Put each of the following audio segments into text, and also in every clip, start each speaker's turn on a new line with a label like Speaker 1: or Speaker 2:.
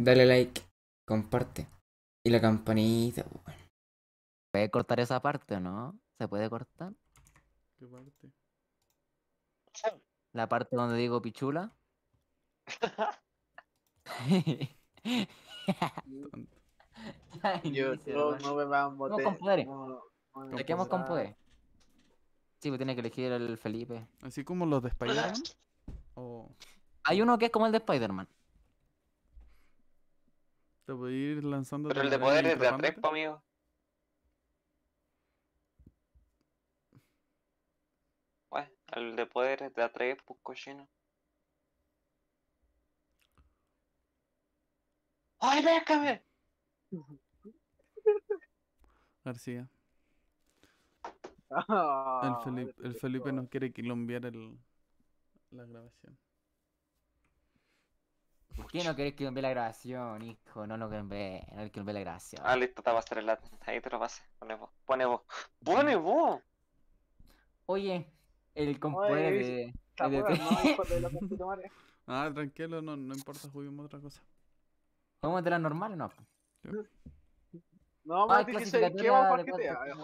Speaker 1: Dale like, comparte. Y la campanita, pues, weón.
Speaker 2: ¿Puede cortar esa parte o no? ¿Se puede cortar?
Speaker 3: ¿Qué parte?
Speaker 2: La parte donde digo pichula. Ay,
Speaker 4: Yo no, no me van a
Speaker 2: con poderes.
Speaker 4: No,
Speaker 2: Te quedamos. Sí, pues tiene que elegir el Felipe.
Speaker 3: Así como los de Spider-Man. O
Speaker 2: Hay uno que es como el de Spider-Man.
Speaker 3: Te voy a ir lanzando.
Speaker 5: Pero el de poder es de a tres, po, amigo. Bueno, el de poder es de a tres, pues cochino. ¡Ay, déjame!
Speaker 3: García.
Speaker 4: Ah,
Speaker 3: El Felipe, el Felipe
Speaker 4: chico.
Speaker 3: no quiere quilombiar el, la grabación.
Speaker 2: ¿Por qué no querés que envíe la grabación, hijo? No, no quiero ver, no quiero ver la grabación.
Speaker 5: Ah, listo, te va a hacer el Ahí te lo pasé. Pone vos. Pone vos. ¡Pone vos!
Speaker 2: Oye, el con
Speaker 4: Oye,
Speaker 2: poder
Speaker 4: es-
Speaker 2: de...
Speaker 4: Está
Speaker 2: de-
Speaker 4: ¿no? De la.
Speaker 3: Ah, tranquilo, no, no importa, juguemos otra cosa.
Speaker 2: ¿Cómo de las normales no?
Speaker 4: No, Mati, si se ¿qué vamos a jugar GTA?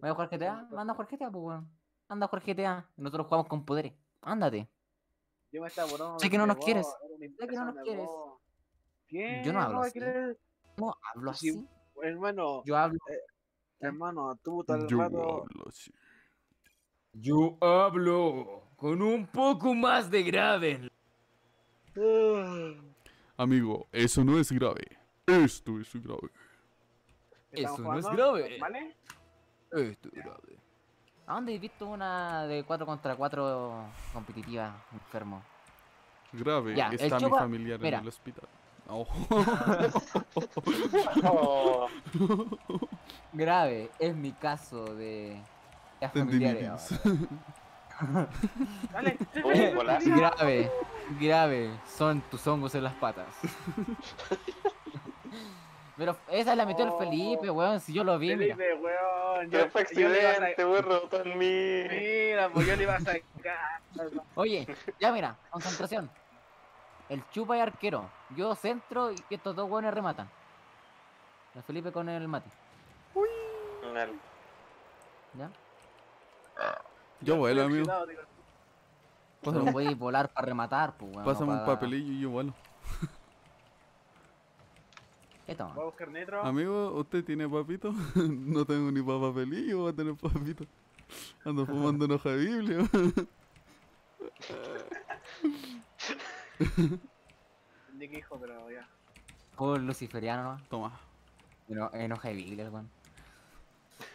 Speaker 2: ¿Voy a jugar GTA? Anda a jugar GTA, pues weón. Anda a jugar GTA. Nosotros jugamos con poderes. Ándate.
Speaker 4: Yo me estaba borrando
Speaker 2: Sé que no nos
Speaker 4: vos,
Speaker 2: quieres. Sé que no nos quieres.
Speaker 4: ¿Quién?
Speaker 2: Yo no hablo así. No hablo
Speaker 4: Sí,
Speaker 2: así.
Speaker 4: Hermano,
Speaker 2: Yo hablo.
Speaker 4: hermano, tú todo el
Speaker 3: Yo
Speaker 4: rato.
Speaker 3: hablo así.
Speaker 1: Yo hablo con un poco más de grave.
Speaker 3: Amigo, eso no es grave. Esto es grave.
Speaker 4: ¿Estamos
Speaker 1: Eso no es grave.
Speaker 4: ¿Vale?
Speaker 1: Esto es grave.
Speaker 2: ¿A dónde he visto una de 4 contra 4 competitiva, enfermo?
Speaker 3: Grave
Speaker 2: Ya, el
Speaker 3: está mi familiar
Speaker 2: mira.
Speaker 3: en el hospital. Oh.
Speaker 5: Oh,
Speaker 2: Grave, es mi caso de. de familiares.
Speaker 4: Dale.
Speaker 2: Grave, grave, son tus hongos en las patas. Pero esa la metió el
Speaker 4: Oh.
Speaker 2: Felipe, weón, si yo lo vi, mira.
Speaker 4: Felipe, weón.
Speaker 5: Pero fue
Speaker 4: yo a
Speaker 5: accidente, weón, rebotó en mí.
Speaker 4: Mira, pues yo le iba a sacar.
Speaker 2: Oye, ya mira, concentración. El chupa y arquero. Yo centro y estos dos weones rematan. El Felipe con el Mati.
Speaker 5: Dale.
Speaker 2: ¿Ya?
Speaker 3: Yo vuelo, amigo.
Speaker 2: Pero podéis volar para rematar, pues weón. no
Speaker 3: pásame un
Speaker 2: pa-
Speaker 3: papelillo y yo vuelo.
Speaker 2: ¿Qué toma?
Speaker 4: Voy a buscar nitro.
Speaker 3: Amigo, ¿usted tiene papito? no tengo ni pa' papelillo, voy a tener papito. Ando fumando una hoja de Biblia.
Speaker 4: Ni que hijo, pero ya.
Speaker 2: Por luciferiano, ¿no?
Speaker 3: Toma.
Speaker 2: Eno- Enoja de Biblia, el weón.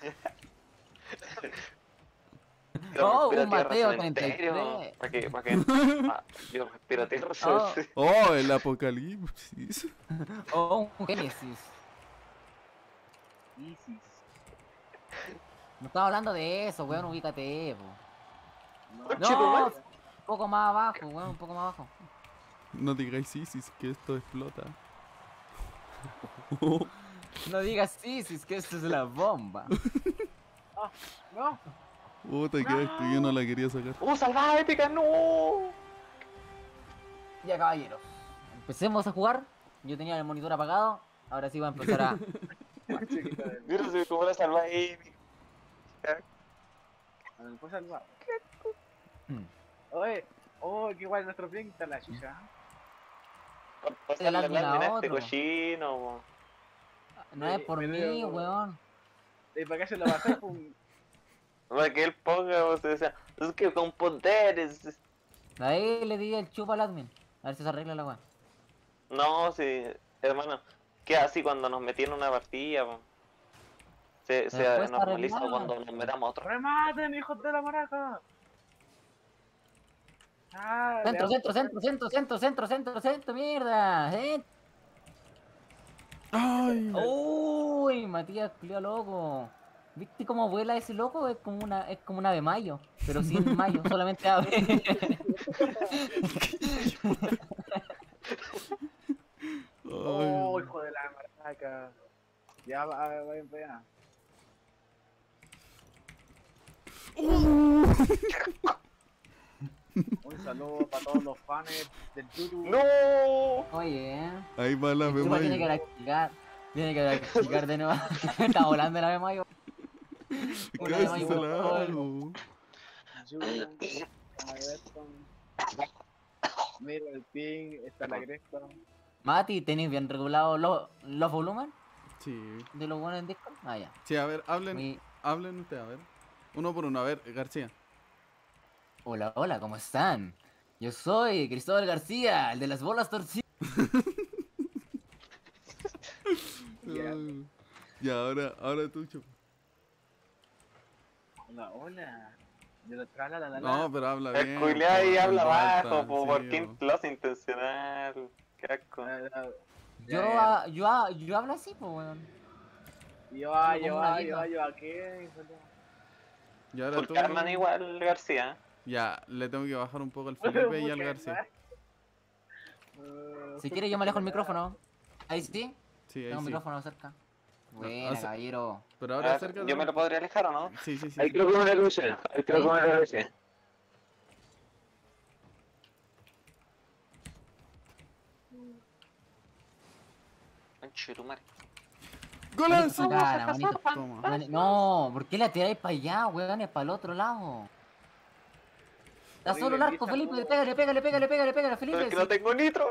Speaker 2: Oh, un Mateo 33.
Speaker 5: Para que, para que. Ah, yo respiro tierra.
Speaker 2: Oh.
Speaker 3: Oh, el apocalipsis.
Speaker 2: Oh, un Génesis.
Speaker 4: Isis.
Speaker 2: No estaba hablando de eso, weón, ubícate, po.
Speaker 4: No.
Speaker 2: Un poco más abajo, weón, un poco más abajo.
Speaker 3: No digáis ISIS que esto explota.
Speaker 2: No digas sí, si es que esto es la bomba.
Speaker 4: No.
Speaker 3: Puta, que que yo no la quería sacar.
Speaker 5: ¡Uh, salvada épica! ¡No!
Speaker 2: Ya, caballeros. Empecemos a jugar. Yo tenía el monitor apagado. Ahora sí va a empezar a.
Speaker 5: Mira, se cómo la salvada épica.
Speaker 4: Pues salvar.
Speaker 2: Mm.
Speaker 4: Oye, oh, qué guay nuestro bien está la chucha.
Speaker 5: Pásale la
Speaker 2: admin a
Speaker 5: lámina a este cochino.
Speaker 2: No es por mí, weón.
Speaker 4: ¿Y para qué se lo? Pum.
Speaker 5: Para que él ponga, o sea, decía, es que con poderes.
Speaker 2: Ahí le di el chupa al admin. A ver si se arregla la weón.
Speaker 5: No, sí, hermano. ¿Qué así cuando nos metieron una partida? po? Se, se normaliza cuando nos metamos otro.
Speaker 4: ¡Rematen, hijos de la maraca! Ah,
Speaker 2: Centro, centro, centro, centro, centro, centro, centro, centro, mierda. Centro.
Speaker 3: Ay,
Speaker 2: Uy, Matías, culiao loco. ¿Viste cómo vuela ese loco? Es como una, es como una ave mayo, pero sin mayo, solamente ave.
Speaker 4: Oh, hijo de la maraca. Ya va, va, va, va, ya. Un saludo para todos los fans del YouTube.
Speaker 5: ¡No!
Speaker 2: Oye, ¿eh?
Speaker 3: Ahí va la
Speaker 2: Chupa tiene que
Speaker 3: Bemayo.
Speaker 2: practicar. Tiene que practicar de nuevo. Está volando la Bemayo.
Speaker 3: Casi se la hago.
Speaker 4: A ver, con... Mira el ping, está la cresta.
Speaker 2: Mati, ¿tenéis bien regulados los, los volúmenes
Speaker 3: Sí.
Speaker 2: de los buenos en Discord? Ah, ya.
Speaker 3: Sí, a ver, hablen,
Speaker 2: Mi-
Speaker 3: hablen ustedes, a ver. Uno por uno, a ver, García.
Speaker 2: Hola, hola, ¿cómo están? Yo soy Cristóbal García, el de las bolas torcidas.
Speaker 4: Ya.
Speaker 3: Ay. Ya, ahora, ahora tú, Chupa.
Speaker 4: Hola, hola. De la la, la, la,
Speaker 3: No, pero habla
Speaker 5: El
Speaker 3: bien.
Speaker 5: culiao ahí habla bajo, po,
Speaker 3: sí,
Speaker 5: por qué
Speaker 3: po.
Speaker 5: plus intencional. Qué asco.
Speaker 4: La, la-
Speaker 2: Yo,
Speaker 4: ya.
Speaker 2: ah, yo, ah, yo hablo así, pues, weón.
Speaker 4: Yo, ah,
Speaker 2: como
Speaker 4: yo, ah, yo, ah, yo, ¿a qué?
Speaker 3: Y ahora tú.
Speaker 5: Igual, García.
Speaker 3: Ya, le tengo que bajar un poco al Felipe y al García.
Speaker 4: Uh,
Speaker 2: Si quieres, yo me alejo el micrófono. Ahí sí,
Speaker 3: Sí, ahí
Speaker 2: tengo el
Speaker 3: sí.
Speaker 2: micrófono cerca. Buena,
Speaker 3: hace-
Speaker 2: caballero.
Speaker 3: Pero ahora
Speaker 5: ver,
Speaker 3: acércate.
Speaker 5: ¿Yo me lo podría alejar o no?
Speaker 3: Sí, sí, sí.
Speaker 5: Ahí
Speaker 3: sí.
Speaker 5: creo que me lo luce. Ahí creo que me lo luce. Conchetumare.
Speaker 3: ¡Golazo!
Speaker 2: No, ¿por qué la tiráis para allá, weón? Es para el otro lado. Está solo el arco, Felipe. Pégale, pégale, pégale, pégale, pégale, Felipe.
Speaker 5: es que no tengo nitro.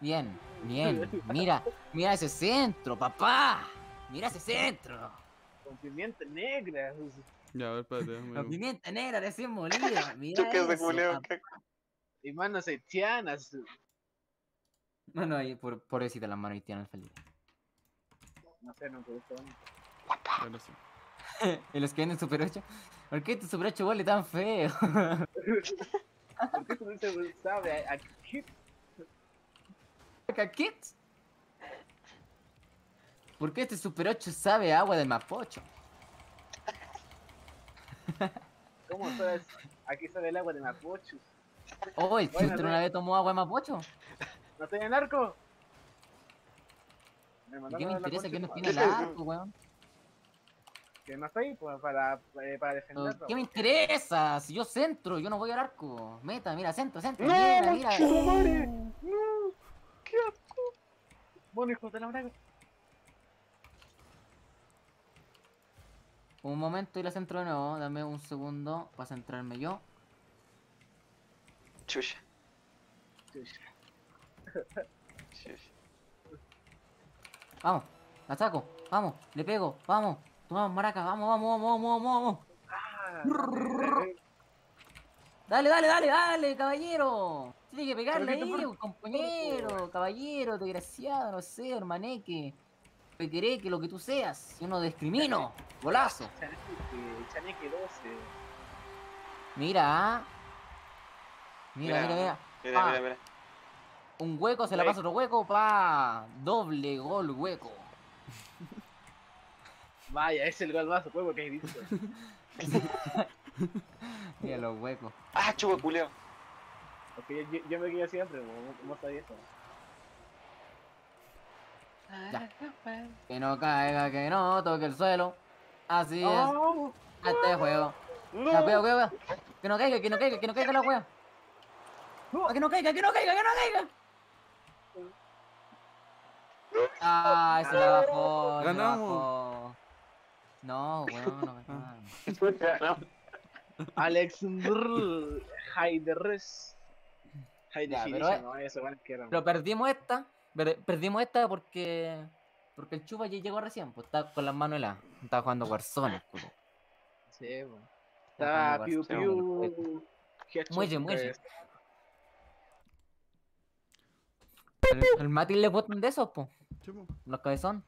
Speaker 2: Bien, bien. Mira, mira ese centro, papá. Mira ese centro.
Speaker 4: Con pimienta negra.
Speaker 3: Ya, a ver, espérate. déjame-
Speaker 2: La pimienta negra recién molida. Mira eso, papá.
Speaker 4: Y manos haitianas.
Speaker 2: No, no, ahí, por, pobrecita las manos haitianas, Felipe.
Speaker 4: No sé, no me gustó.
Speaker 3: Ahora sí.
Speaker 2: Y los que venden Super 8. ¿Por qué tu Super 8 huele tan feo?
Speaker 4: ¿Por qué tú no se sabe? ¿A a
Speaker 2: ¿Por qué este Super 8 sabe agua de mapocho?
Speaker 4: ¿Cómo sabes? Aquí sabe el agua de Mapochos.
Speaker 2: Oh, ¿el
Speaker 4: Bueno,
Speaker 2: Chustro
Speaker 4: no.
Speaker 2: una vez tomó agua de mapocho?
Speaker 4: ¿No estoy en arco?
Speaker 2: ¿Y qué me interesa que no tiene el
Speaker 4: madre.
Speaker 2: arco, weón?
Speaker 4: Que no estoy pues, para, eh, para defenderlo.
Speaker 2: ¿Qué me interesa? Si yo centro, yo no voy al arco. Meta, mira, centro, centro.
Speaker 5: ¡No!
Speaker 2: Mira, mira.
Speaker 4: ¡No! Bueno, hijo de la braga.
Speaker 2: Un momento y la centro de nuevo. Dame un segundo para centrarme yo.
Speaker 5: Chucha.
Speaker 4: Chucha.
Speaker 5: chucha.
Speaker 2: Vamos, la saco. Vamos, le pego. Vamos. Tomamos maraca. Vamos, vamos, vamos, vamos, vamos, vamos.
Speaker 4: Ah,
Speaker 2: Dale, dale, dale, dale, caballero. Tiene que pegarle ahí,
Speaker 4: te-
Speaker 2: compañero, caballero, desgraciado, no sé, hermaneque. Pequereque, lo que tú seas. Yo no discrimino. Golazo.
Speaker 4: Chaneque, Chaneque 12.
Speaker 2: Mira, ah. Mira, mira, mira.
Speaker 5: Mira,
Speaker 2: Ah.
Speaker 5: mira, mira.
Speaker 2: Un hueco, se la
Speaker 4: Hueco.
Speaker 2: pasa otro hueco, pa. Doble gol hueco.
Speaker 4: Vaya, es el gol más juego que he visto.
Speaker 2: Mira los huecos.
Speaker 5: Ah, chupa culeo.
Speaker 4: Porque yo, yo me quedé siempre, ¿cómo, cómo sabía eso?
Speaker 2: Ya. Que no caiga, que no toque el suelo. Así es.
Speaker 4: ¡Oh!
Speaker 2: Este juego. Ya, cuidado, cuidado, cuidado. Que no caiga, que no caiga, que no caiga la wea.
Speaker 4: No.
Speaker 2: Que no caiga, que no caiga, que no caiga. Ay, se la bajó.
Speaker 3: Ganamos.
Speaker 2: No, weón, no
Speaker 3: Ah.
Speaker 2: ganamos.
Speaker 4: Alex Haideres. High
Speaker 2: Ya, pero es-
Speaker 4: no, eso van que era.
Speaker 2: Pero perdimos esta. per- Perdimos esta porque. Porque el chupa ya llegó recién, pues está con las manos heladas. Estaba jugando Warzone, culo.
Speaker 4: Sí, bueno. Estaba Piu Piu.
Speaker 2: Muelle, muelle.
Speaker 4: pues.
Speaker 2: El, el Mati le botan de esos, pues.
Speaker 3: Chupo.
Speaker 2: Los cabezón.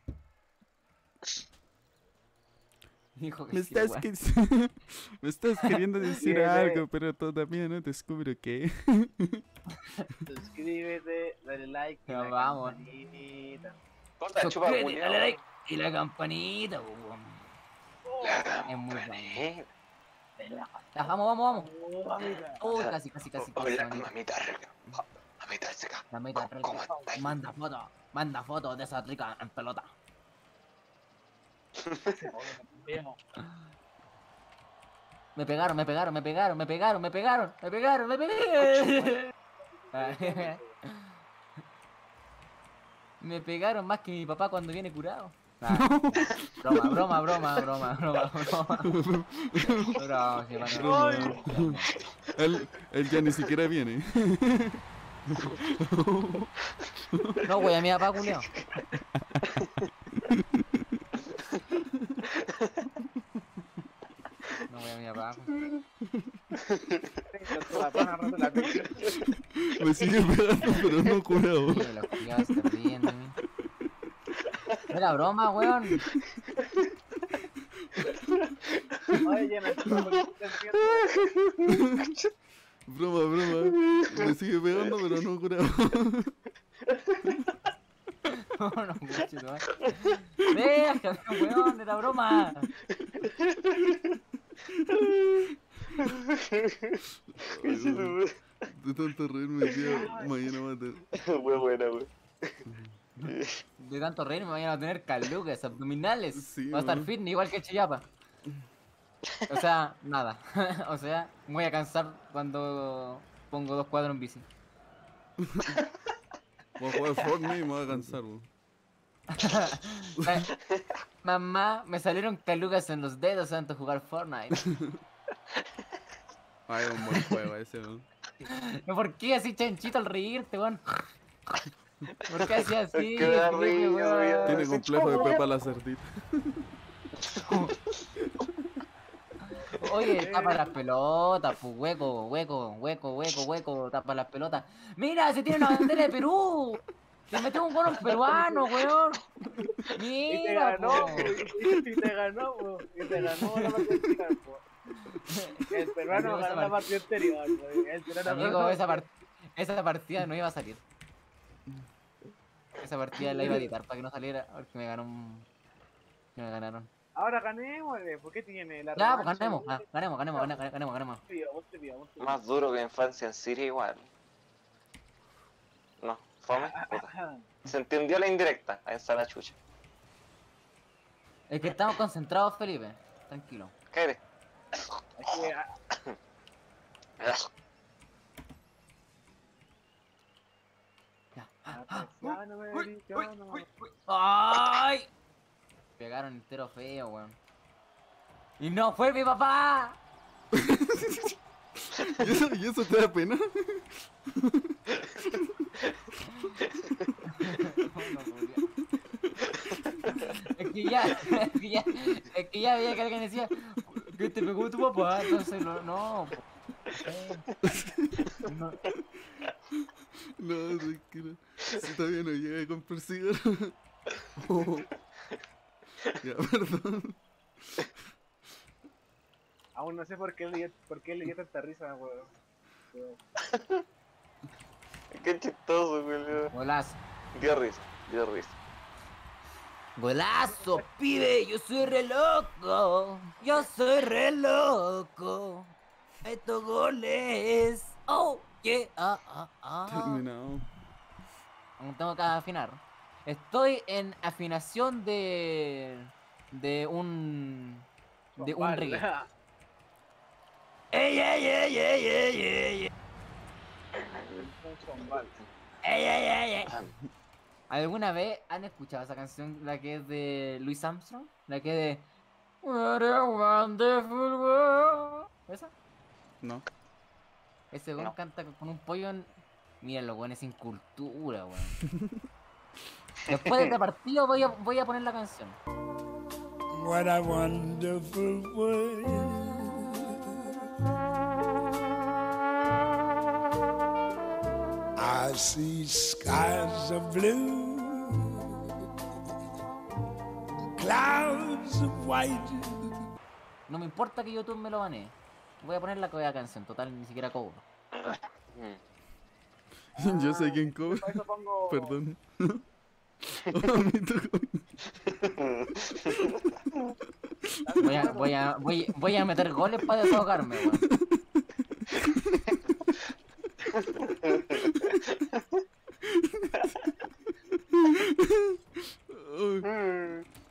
Speaker 2: Hijo
Speaker 3: Me
Speaker 2: sí,
Speaker 3: estás,
Speaker 2: weón.
Speaker 3: que- me estás queriendo decir algo, pero todavía no descubro qué.
Speaker 4: Suscríbete, dale like. la
Speaker 2: vamos.
Speaker 4: campanita.
Speaker 5: Puta, chupa
Speaker 2: dale like y la campanita, weón. Es muy bueno. Ya, vamos, vamos, vamos.
Speaker 4: Oh, mamita.
Speaker 2: Uy, casi, casi, casi.
Speaker 5: Hola, mamita rica. Mamita rica.
Speaker 2: La meta rica.
Speaker 5: ¿Cómo estás?
Speaker 2: Manda fotos, manda fotos de esa rica en pelota.
Speaker 4: Viejo.
Speaker 2: Me pegaron, me pegaron, me pegaron, me pegaron, me pegaron, me pegaron, me pegaron. Me pegaron más que mi papá cuando viene curado. Nah, broma, broma, broma, broma, broma, broma. Broma, sí, mano, broma.
Speaker 3: Él, él ya ni siquiera viene.
Speaker 2: No, güey, a mi papá culiao. No, güey, a mi papá.
Speaker 4: Tu papá agarrando la piel.
Speaker 3: Me sigue pegando, pero no curado.
Speaker 2: Güey, los culiados se ríen de mí. Era broma, weón.
Speaker 3: Broma, broma. Me sigue pegando, pero no curado.
Speaker 2: No, no, mucho, no. Déjame, weón, era broma.
Speaker 3: De tanto reírme, tío, mañana va a tener.
Speaker 5: Muy buena, wey.
Speaker 2: De tanto reír me vayan a tener calugas, abdominales.
Speaker 3: Sí,
Speaker 2: Va a estar fitness igual que el Chiyapa. O sea, nada. o sea, me voy a cansar cuando pongo dos cuadros en bici.
Speaker 3: Voy a jugar Fortnite y me voy a cansar, weón.
Speaker 2: Ma- Mamá, me salieron calugas en los dedos antes de jugar Fortnite.
Speaker 3: Ay, un buen juego ese, weón.
Speaker 2: ¿No, ¿Por qué así chanchito al reírte, weón? ¿Por qué así así? weón.
Speaker 3: Tiene complejo de Pepa la cerdita.
Speaker 2: Oye, tapa las pelotas, pues hueco, hueco, hueco, hueco, hueco, tapa las pelotas. Mira, se tiene una bandera de Perú. Se metió un gol peruano, weón.
Speaker 4: Y te
Speaker 2: Mira,
Speaker 4: ganó,
Speaker 2: po.
Speaker 4: y te ganó, po, y te ganó la partida anterior, po. El peruano
Speaker 2: Amigo,
Speaker 4: ganó la
Speaker 2: part-
Speaker 4: partida anterior, po, el peruano
Speaker 2: Amigo,
Speaker 4: ganó-
Speaker 2: esa, par- esa partida no iba a salir. Esa partida la iba a editar para que no saliera, porque me ganó un... que me ganaron.
Speaker 4: Ahora ganémosle, ¿por qué tiene la
Speaker 2: Ya, pues ganemos, ganemos, ganemos, ganemos, ganemos, ganemos.
Speaker 5: Más duro que infancia en Siria igual. Fome. puta. Se entendió la indirecta. Ahí está la chucha.
Speaker 2: Es que estamos concentrados, Felipe. Tranquilo.
Speaker 5: ¿Qué eres?
Speaker 4: Ah,
Speaker 2: Ya.
Speaker 4: africano, americano.
Speaker 2: ¡Ay! Pegaron entero feo, weón. ¡Y no fue mi papá!
Speaker 3: ¿Y eso, ¿Y eso te da pena?
Speaker 2: es que ya, es que ya, es que ya veía que alguien decía que te pegó tu papá, entonces no, no. no.
Speaker 3: No, tranquilo. Si todavía no llega a comprar cigarro. Oh. Ya, perdón.
Speaker 4: Aún no sé por qué le dio, por qué le dio tanta risa, weón.
Speaker 5: Qué chistoso, güey.
Speaker 2: Golazo.
Speaker 5: Dio risa, dio risa.
Speaker 2: Golazo, pibe, yo soy re loco. Yo soy re loco. Estos goles. Oh, yeah. Ah, ah, ah.
Speaker 3: Terminado.
Speaker 2: Aún tengo que afinar. Estoy en afinación de. de un. de un reggae. ¡Ey, ey, ey, ey, ey, ey. ¡Ey, ey, ey, ey! ¿Alguna vez han escuchado esa canción, la que es de Louis Armstrong? La que es de. What a wonderful world. ¿Esa?
Speaker 3: No.
Speaker 2: Ese weón
Speaker 5: No.
Speaker 2: canta con un pollo en. Mira, los weones sin cultura, weón. Después de este partido voy a, voy a poner la canción.
Speaker 6: What a wonderful world. I see skies of blue, clouds of white.
Speaker 2: No me importa que YouTube me lo banee. Voy a poner la la canción, total, ni siquiera cobro.
Speaker 3: Yo sé quién cobra.
Speaker 4: Pongo.
Speaker 3: Perdón.
Speaker 2: Voy a, voy a, voy, voy a meter goles para desahogarme, weón.
Speaker 3: Ay,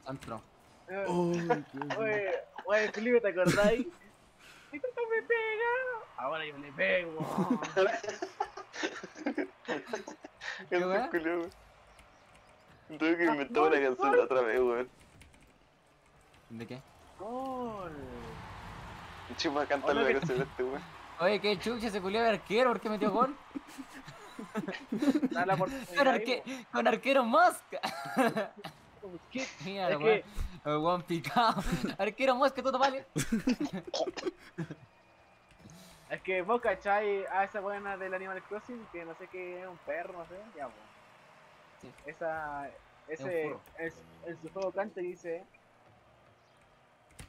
Speaker 2: Antro.
Speaker 4: Eh,
Speaker 3: oh,
Speaker 4: Oye, Felipe, ¿te acordáis? ¿Y tú me pega? Ahora yo le pego.
Speaker 5: El
Speaker 2: weá?
Speaker 5: culiao, güey. Tuve que inventar una canción otra vez, weón.
Speaker 2: ¿De qué?
Speaker 4: Gol.
Speaker 5: Chuma, cántale
Speaker 4: Hola,
Speaker 5: la
Speaker 4: ¿qué
Speaker 5: canción a este weón.
Speaker 2: Oye, qué chucha se culió de arquero, ¿por qué metió gol? Con, arque con arquero
Speaker 4: po. ¿Qué?
Speaker 2: Mira,
Speaker 4: Es
Speaker 2: weón.
Speaker 4: que-
Speaker 2: El weón picado. Arquero mosca, todo vale.
Speaker 4: Es que vos cachai a esa buena del Animal Crossing que no sé qué es un perro, no sé, ya pues.
Speaker 2: Sí.
Speaker 4: Esa, ese, es, en su juego canta y dice,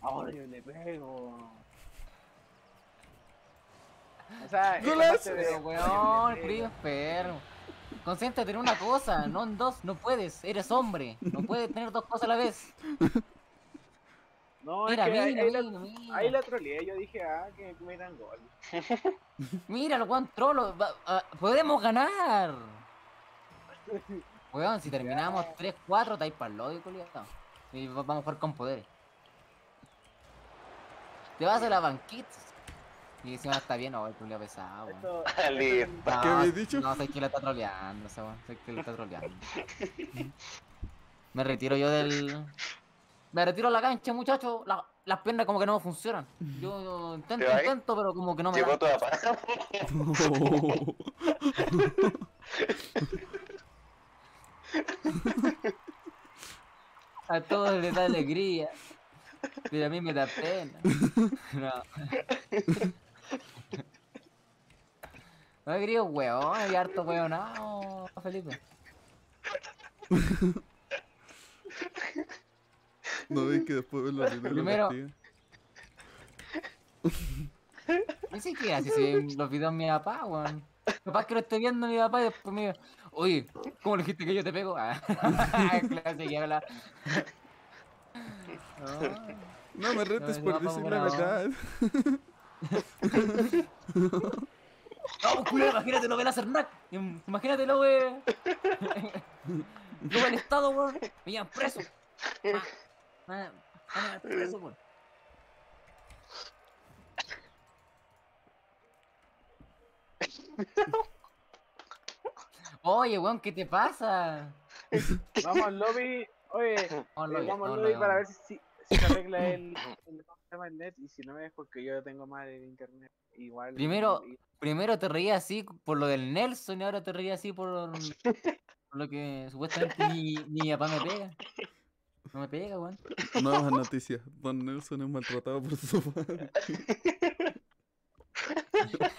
Speaker 4: ahora yo le pego. O sea,
Speaker 3: ¡Golazo!
Speaker 2: weón, el culiao es perro. Concéntrate en una cosa, no en dos, no puedes, eres hombre, no puedes tener dos cosas a la vez.
Speaker 4: No,
Speaker 2: Mira,
Speaker 4: es que ahí,
Speaker 2: mira,
Speaker 4: ahí la,
Speaker 2: mira,
Speaker 4: ahí la troleé, yo dije, ah, que me dan gol.
Speaker 2: Mira, el weón trolo, ah, podemos ganar. Weón, si terminamos 3-4, estáis para el culiao. Y va- vamos a jugar con poderes. Te vas a la banquita. Y encima está bien, oh, el culiao pesado, weón.
Speaker 5: Listo.
Speaker 2: No,
Speaker 3: ¿Qué habéis dicho?
Speaker 2: No, sé que lo está troleando, ese weón. Sé que lo está troleando. Me retiro yo del. Me retiro a la cancha, muchachos. La- las piernas como que no funcionan. Yo, yo intento, intento, pero como que no me
Speaker 5: Llegó
Speaker 2: da.
Speaker 5: tu papá.
Speaker 2: A todos les da alegría. Pero a mí me da pena. No. No he querido weón, hay harto weón. No, Felipe.
Speaker 3: ¿No veis que después ven la primera
Speaker 2: Primero-? Ni siquiera si se ven los videos de mi papá, weón. Capaz que lo estoy viendo mi papá y después me digo, oye, ¿cómo le dijiste que yo te pego? Ah, clase. No,
Speaker 3: No me retes por decir la verdad.
Speaker 2: No, culo, imagínate lo ve la Cernac. Im- Imagínate lo ve. Lo ve el Estado, weón. Me llevan preso. Ah, ah, ah, preso, weón. Oye, weón, ¿qué te pasa?
Speaker 4: vamos al lobby, oye,
Speaker 2: Vamos al
Speaker 4: eh,
Speaker 2: lobby,
Speaker 4: vamos al lobby para ver si se arregla el, el, el net y si no es porque yo tengo mal el internet. Igual.
Speaker 2: Primero-
Speaker 4: y-
Speaker 2: Primero te reías así por lo del Nelson y ahora te reías así por, por lo que supuestamente mi, mi papá me pega. No me pega, weón.
Speaker 3: Nuevas noticias. Don Nelson es maltratado por su padre.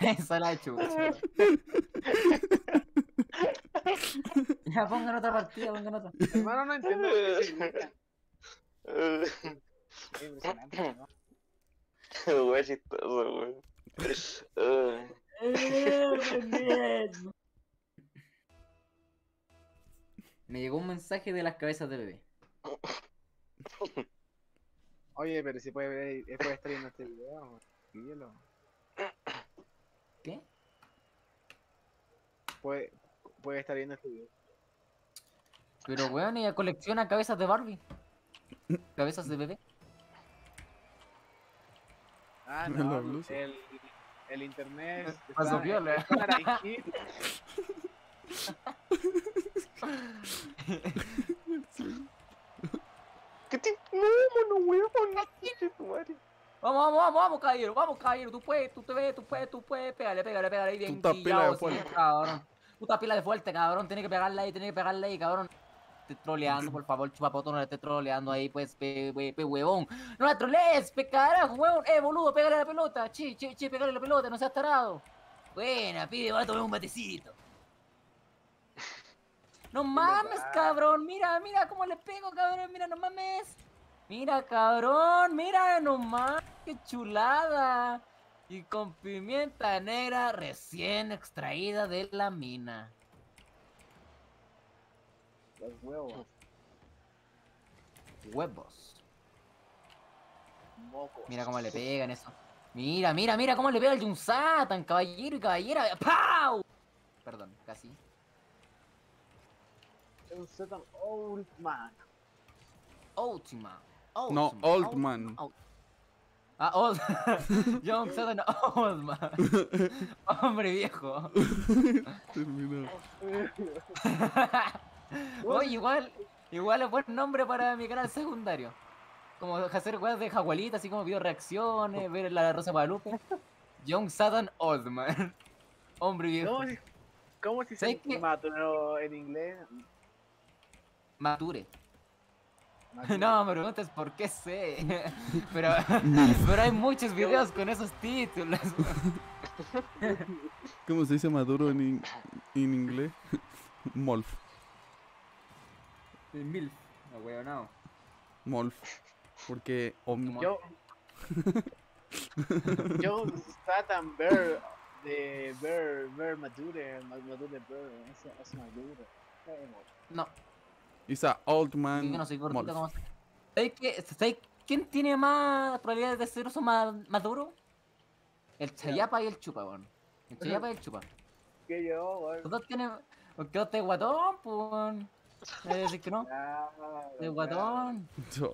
Speaker 2: Esa la chucha. Ya pongan otra partida, pongan otra.
Speaker 4: Hermano, no entiendo. Qué
Speaker 5: chistoso.
Speaker 2: Me llegó un mensaje de las cabezas de bebé.
Speaker 4: Oye, pero si puede, ver- eh, puede estar viendo este video, pídelo.
Speaker 2: ¿Qué?
Speaker 4: Puede, puede estar viendo este video.
Speaker 2: Pero weón, ella colecciona cabezas de Barbie. Cabezas de bebé.
Speaker 4: Ah, no, el, el internet
Speaker 2: Pasó
Speaker 4: está, está naranjito.
Speaker 5: ¿Qué te.? No, mono, tu madre.
Speaker 2: Vamos, vamos, vamos, vamos, caballero, vamos, caballero, tú puedes, tú te ves, tú puedes, tú puedes, pégale, pégale, pégale ahí bien
Speaker 3: estás pila de fuerte.
Speaker 2: cabrón. Tú estás pila de fuerte, cabrón, tienes que pegarle ahí, tienes que pegarle ahí, cabrón. Te troleando, por favor, chupapoto, no le estés troleando ahí, pues, pe, pe, pe, huevón. No la trolees, pe, carajo, huevón. Eh, boludo, pégale a la pelota, chi, chi, pégale a la pelota, no seas tarado. Buena, pide, va a tomar un batecito. No mames, cabrón, mira, mira cómo le pego, cabrón, mira, no mames. Mira, cabrón, mira nomás, qué chulada. Y con pimienta negra recién extraída de la mina.
Speaker 4: Los huevos,
Speaker 2: Huevos.
Speaker 4: mocos.
Speaker 2: Mira cómo le pegan eso. Mira, mira, mira cómo le pega el Junsatan, caballero y caballera. ¡Pau! Perdón, casi.
Speaker 4: Es un Zetan Old Man.
Speaker 2: Ultima.
Speaker 3: No,
Speaker 2: Ultima,
Speaker 3: Old
Speaker 2: Ultima, Ah, old. Young Satan Old Man. Hombre viejo.
Speaker 3: Terminó.
Speaker 2: Oye, igual, igual es buen nombre para mi canal secundario. Como hacer weas de jagualita, así como video reacciones, ver la Rosa Guadalupe. Young Satan Oldman. Hombre viejo.
Speaker 4: ¿Cómo si, cómo si
Speaker 2: ¿Sabes
Speaker 4: se
Speaker 2: qué?
Speaker 4: mató en inglés?
Speaker 2: Mature.
Speaker 4: Mature.
Speaker 2: No, me preguntas por qué sé. Pero, pero hay muchos videos con esos títulos.
Speaker 3: ¿Cómo se dice maduro en, in- en inglés? Molf.
Speaker 2: Milf. No, weón, no.
Speaker 3: Molf. Porque om-
Speaker 2: Como-
Speaker 4: Yo. Yo Satan Bear de Bear Bear Mature, Ma- Mature Bear, es, es Mature.
Speaker 2: No,
Speaker 3: is a old man.
Speaker 2: yo no soy gordito
Speaker 3: Molf.
Speaker 2: como... ¿Sabes qué? ¿Sabes quién tiene más probabilidades de ser oso más maduro? El Chayapa y el Chupa, weón. El Chayapa y el Chupa.
Speaker 4: Que yo, weón.
Speaker 2: Los dos tienen... Porque vos te guatón, pues, weón. Me decir que no. De
Speaker 4: ya.
Speaker 2: guatón.
Speaker 3: Yo.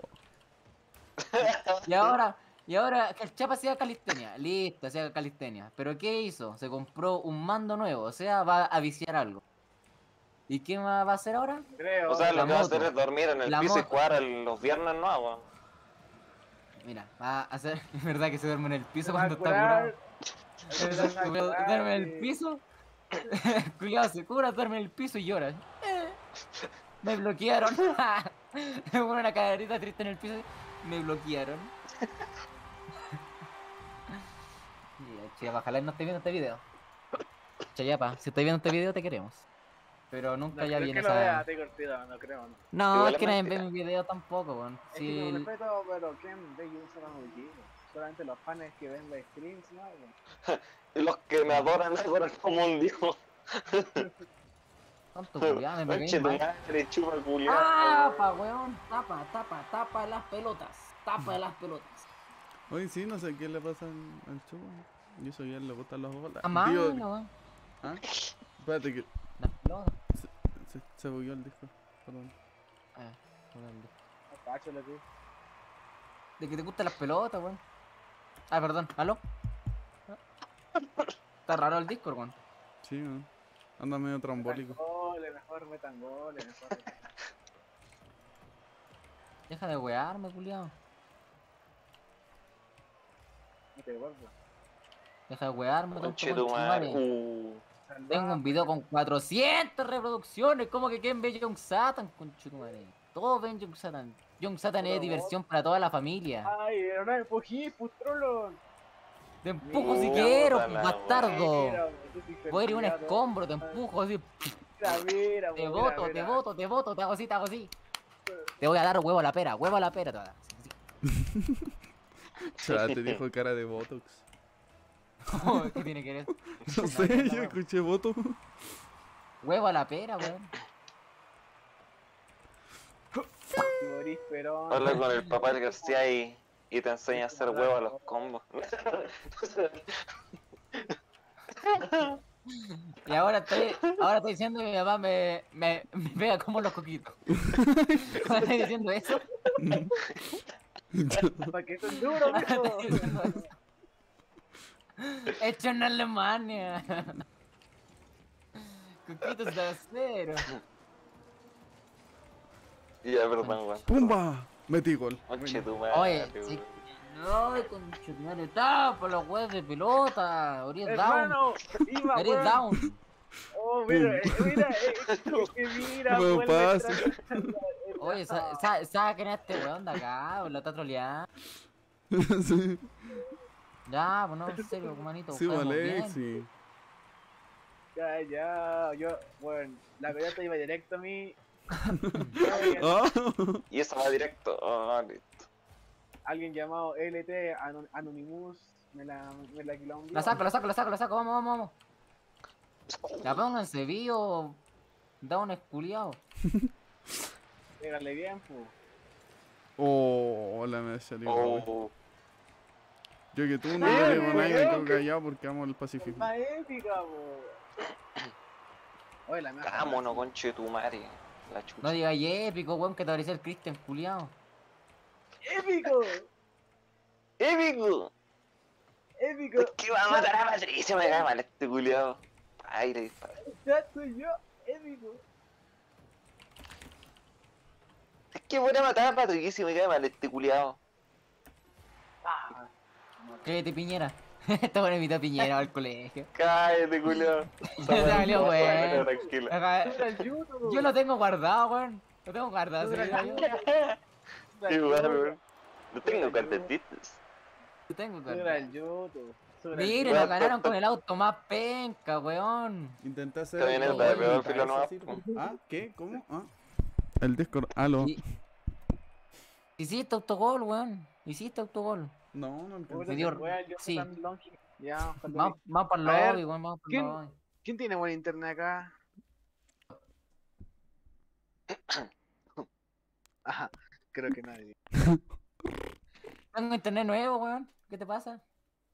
Speaker 2: Y ahora, y ahora el Chapa hacía calistenia, listo, hacía calistenia. Pero ¿qué hizo? Se compró un mando nuevo, o sea, va a viciar algo. ¿Y qué va va a hacer ahora?
Speaker 4: Creo.
Speaker 5: O sea,
Speaker 2: la
Speaker 5: lo que va a hacer es dormir en el
Speaker 2: La
Speaker 5: piso y jugar el- los viernes nuevos.
Speaker 2: Mira, va a hacer, es verdad que se duerme en el piso cuando está curado. Duerme en el piso. Cuidado, se cura, duerme en el piso y llora. Me bloquearon. Me pone una caderita triste en el piso. Me bloquearon. Y, Chayapa, ojalá no esté viendo este video. Chayapa, si estás viendo este video te queremos. Pero
Speaker 4: No
Speaker 2: nunca ya
Speaker 4: creo
Speaker 2: viene
Speaker 4: que lo vea, te cortito, no creo, no.
Speaker 2: No, es que nadie ve mi video tampoco, weón.
Speaker 4: Es
Speaker 2: Si
Speaker 4: que respeto, pero ¿quién ve los motivos? Solamente los fans que ven los streams, ¿no?
Speaker 5: los que me adoran adoran como un dios.
Speaker 2: Tanto culiao, me pegué
Speaker 5: chupa culiao.
Speaker 2: Tapa, weón, tapa, tapa, tapa las pelotas. Tapa las pelotas.
Speaker 3: Oye, sí, no sé qué le pasa al, chupa. Y eso ya le gustan las bolas.
Speaker 2: A mano,
Speaker 3: Digo,
Speaker 2: weón.
Speaker 3: ¿ah? Espérate que
Speaker 2: Las pelotas.
Speaker 3: se, se bugueó el disco. Perdón.
Speaker 2: Ah.
Speaker 4: No, lo que-
Speaker 2: De que te gustan las pelotas, weón. Ah, perdón, ¿aló? Está raro el Discord, weón.
Speaker 3: Sí, weón. Anda medio trambólico.
Speaker 4: Goles, mejor metan goles, mejor.
Speaker 2: Deja de wearme, culiao.
Speaker 4: No te vuelvo.
Speaker 2: Deja de wearme, conchetumare.
Speaker 5: Uh.
Speaker 2: Tengo un video con 400 reproducciones. ¿Cómo que quién ve Young Satan, conchetumare? Todos ven Young Satan. Young Satan es diversión para toda la familia.
Speaker 4: Ay, pero no pues trolo.
Speaker 2: Te empujo si quiero, bastardo. Voy a ir a un escombro, te empujo así. Te voto, te voto, te voto, te hago así, te hago así. Te voy a dar huevo a la pera, huevo a la pera. Te voy a dar.
Speaker 3: te dijo cara de Botox.
Speaker 2: ¿Qué tiene que ver?
Speaker 3: No sé, yo escuché voto.
Speaker 2: Huevo a la pera, weón.
Speaker 4: Morís, pero.
Speaker 5: Habla con el papá del García y, y te enseña a hacer huevo a los combos.
Speaker 2: Y ahora estoy, ahora estoy diciendo que mi papá me, me, me pega como los coquitos. Ahora estoy diciendo eso.
Speaker 4: ¿Para qué.
Speaker 2: Hecho en Alemania. Coquitos de acero.
Speaker 5: Ya, perdón, weón.
Speaker 3: ¡Pumba! Metí gol.
Speaker 2: Oye, sí. No, conchetumare, tapa los huevos de pelota. Ori down.
Speaker 4: Iba,
Speaker 2: down.
Speaker 4: Oh, mira, eh, mira, eh, es que mira,
Speaker 3: No pasa.
Speaker 2: Oye, sa- sa- saquen a este weón de acá, lo está troleando.
Speaker 3: sí,
Speaker 2: Ya, pues no, en serio, manito.
Speaker 3: sí. Alexi.
Speaker 4: Ya, ya, yo, bueno, la pelota iba directo a mí.
Speaker 3: Ah,
Speaker 5: Y eso va directo. Listo.
Speaker 4: Alguien llamado LT Anon- Anonymous me la, me la quilombió.
Speaker 2: La saco, la saco, la saco, la saco, vamos, vamos, vamos. La pónganse vivo. Da un esculiado.
Speaker 4: Pégale bien, pu.
Speaker 3: Oh, la me güey.
Speaker 5: Oh,
Speaker 3: Yo que tú le digo nada y me quedo
Speaker 4: que-
Speaker 3: callado porque amo el pacifismo.
Speaker 4: Más épica, po. Oye, la
Speaker 5: vámonos, conche tu madre. La chucha.
Speaker 2: No digas épico, weón, que te parecía el Christian culiao.
Speaker 4: ¡Épico!
Speaker 5: ¡Épico!
Speaker 4: ¡Épico!
Speaker 5: Es que va a matar a Patricia, me cae mal este culiado. Aire dispara.
Speaker 4: Ya soy yo, épico.
Speaker 5: que voy a matar a Patricio? Me cae mal este culiado.
Speaker 4: Ah,
Speaker 2: Cállate, Piñera. Esta buena invitó a Piñera al colegio.
Speaker 5: Cállate.
Speaker 2: Ya salió, weón. Yo lo tengo guardado, weón. Lo tengo guardado.
Speaker 5: Qué bueno, weón. No tengo cartetitas.
Speaker 2: Yo tengo
Speaker 4: al
Speaker 2: Miren, nos ganaron con el auto más penca, weón.
Speaker 3: Intenté hacer. ¿Ah? ¿Qué? ¿Cómo? ¿Ah? El Discord. Aló.
Speaker 2: Y- Hiciste autogol, weón. Hiciste autogol.
Speaker 3: No, no alcancé.
Speaker 2: Me dio- sí.
Speaker 4: Ya,
Speaker 2: Más, para el lobby, weón. Más para el
Speaker 4: ¿quién-
Speaker 2: lobby.
Speaker 4: ¿Quién tiene buen internet acá? Ajá, creo que nadie.
Speaker 2: Tengo internet nuevo, weón. ¿Qué te pasa?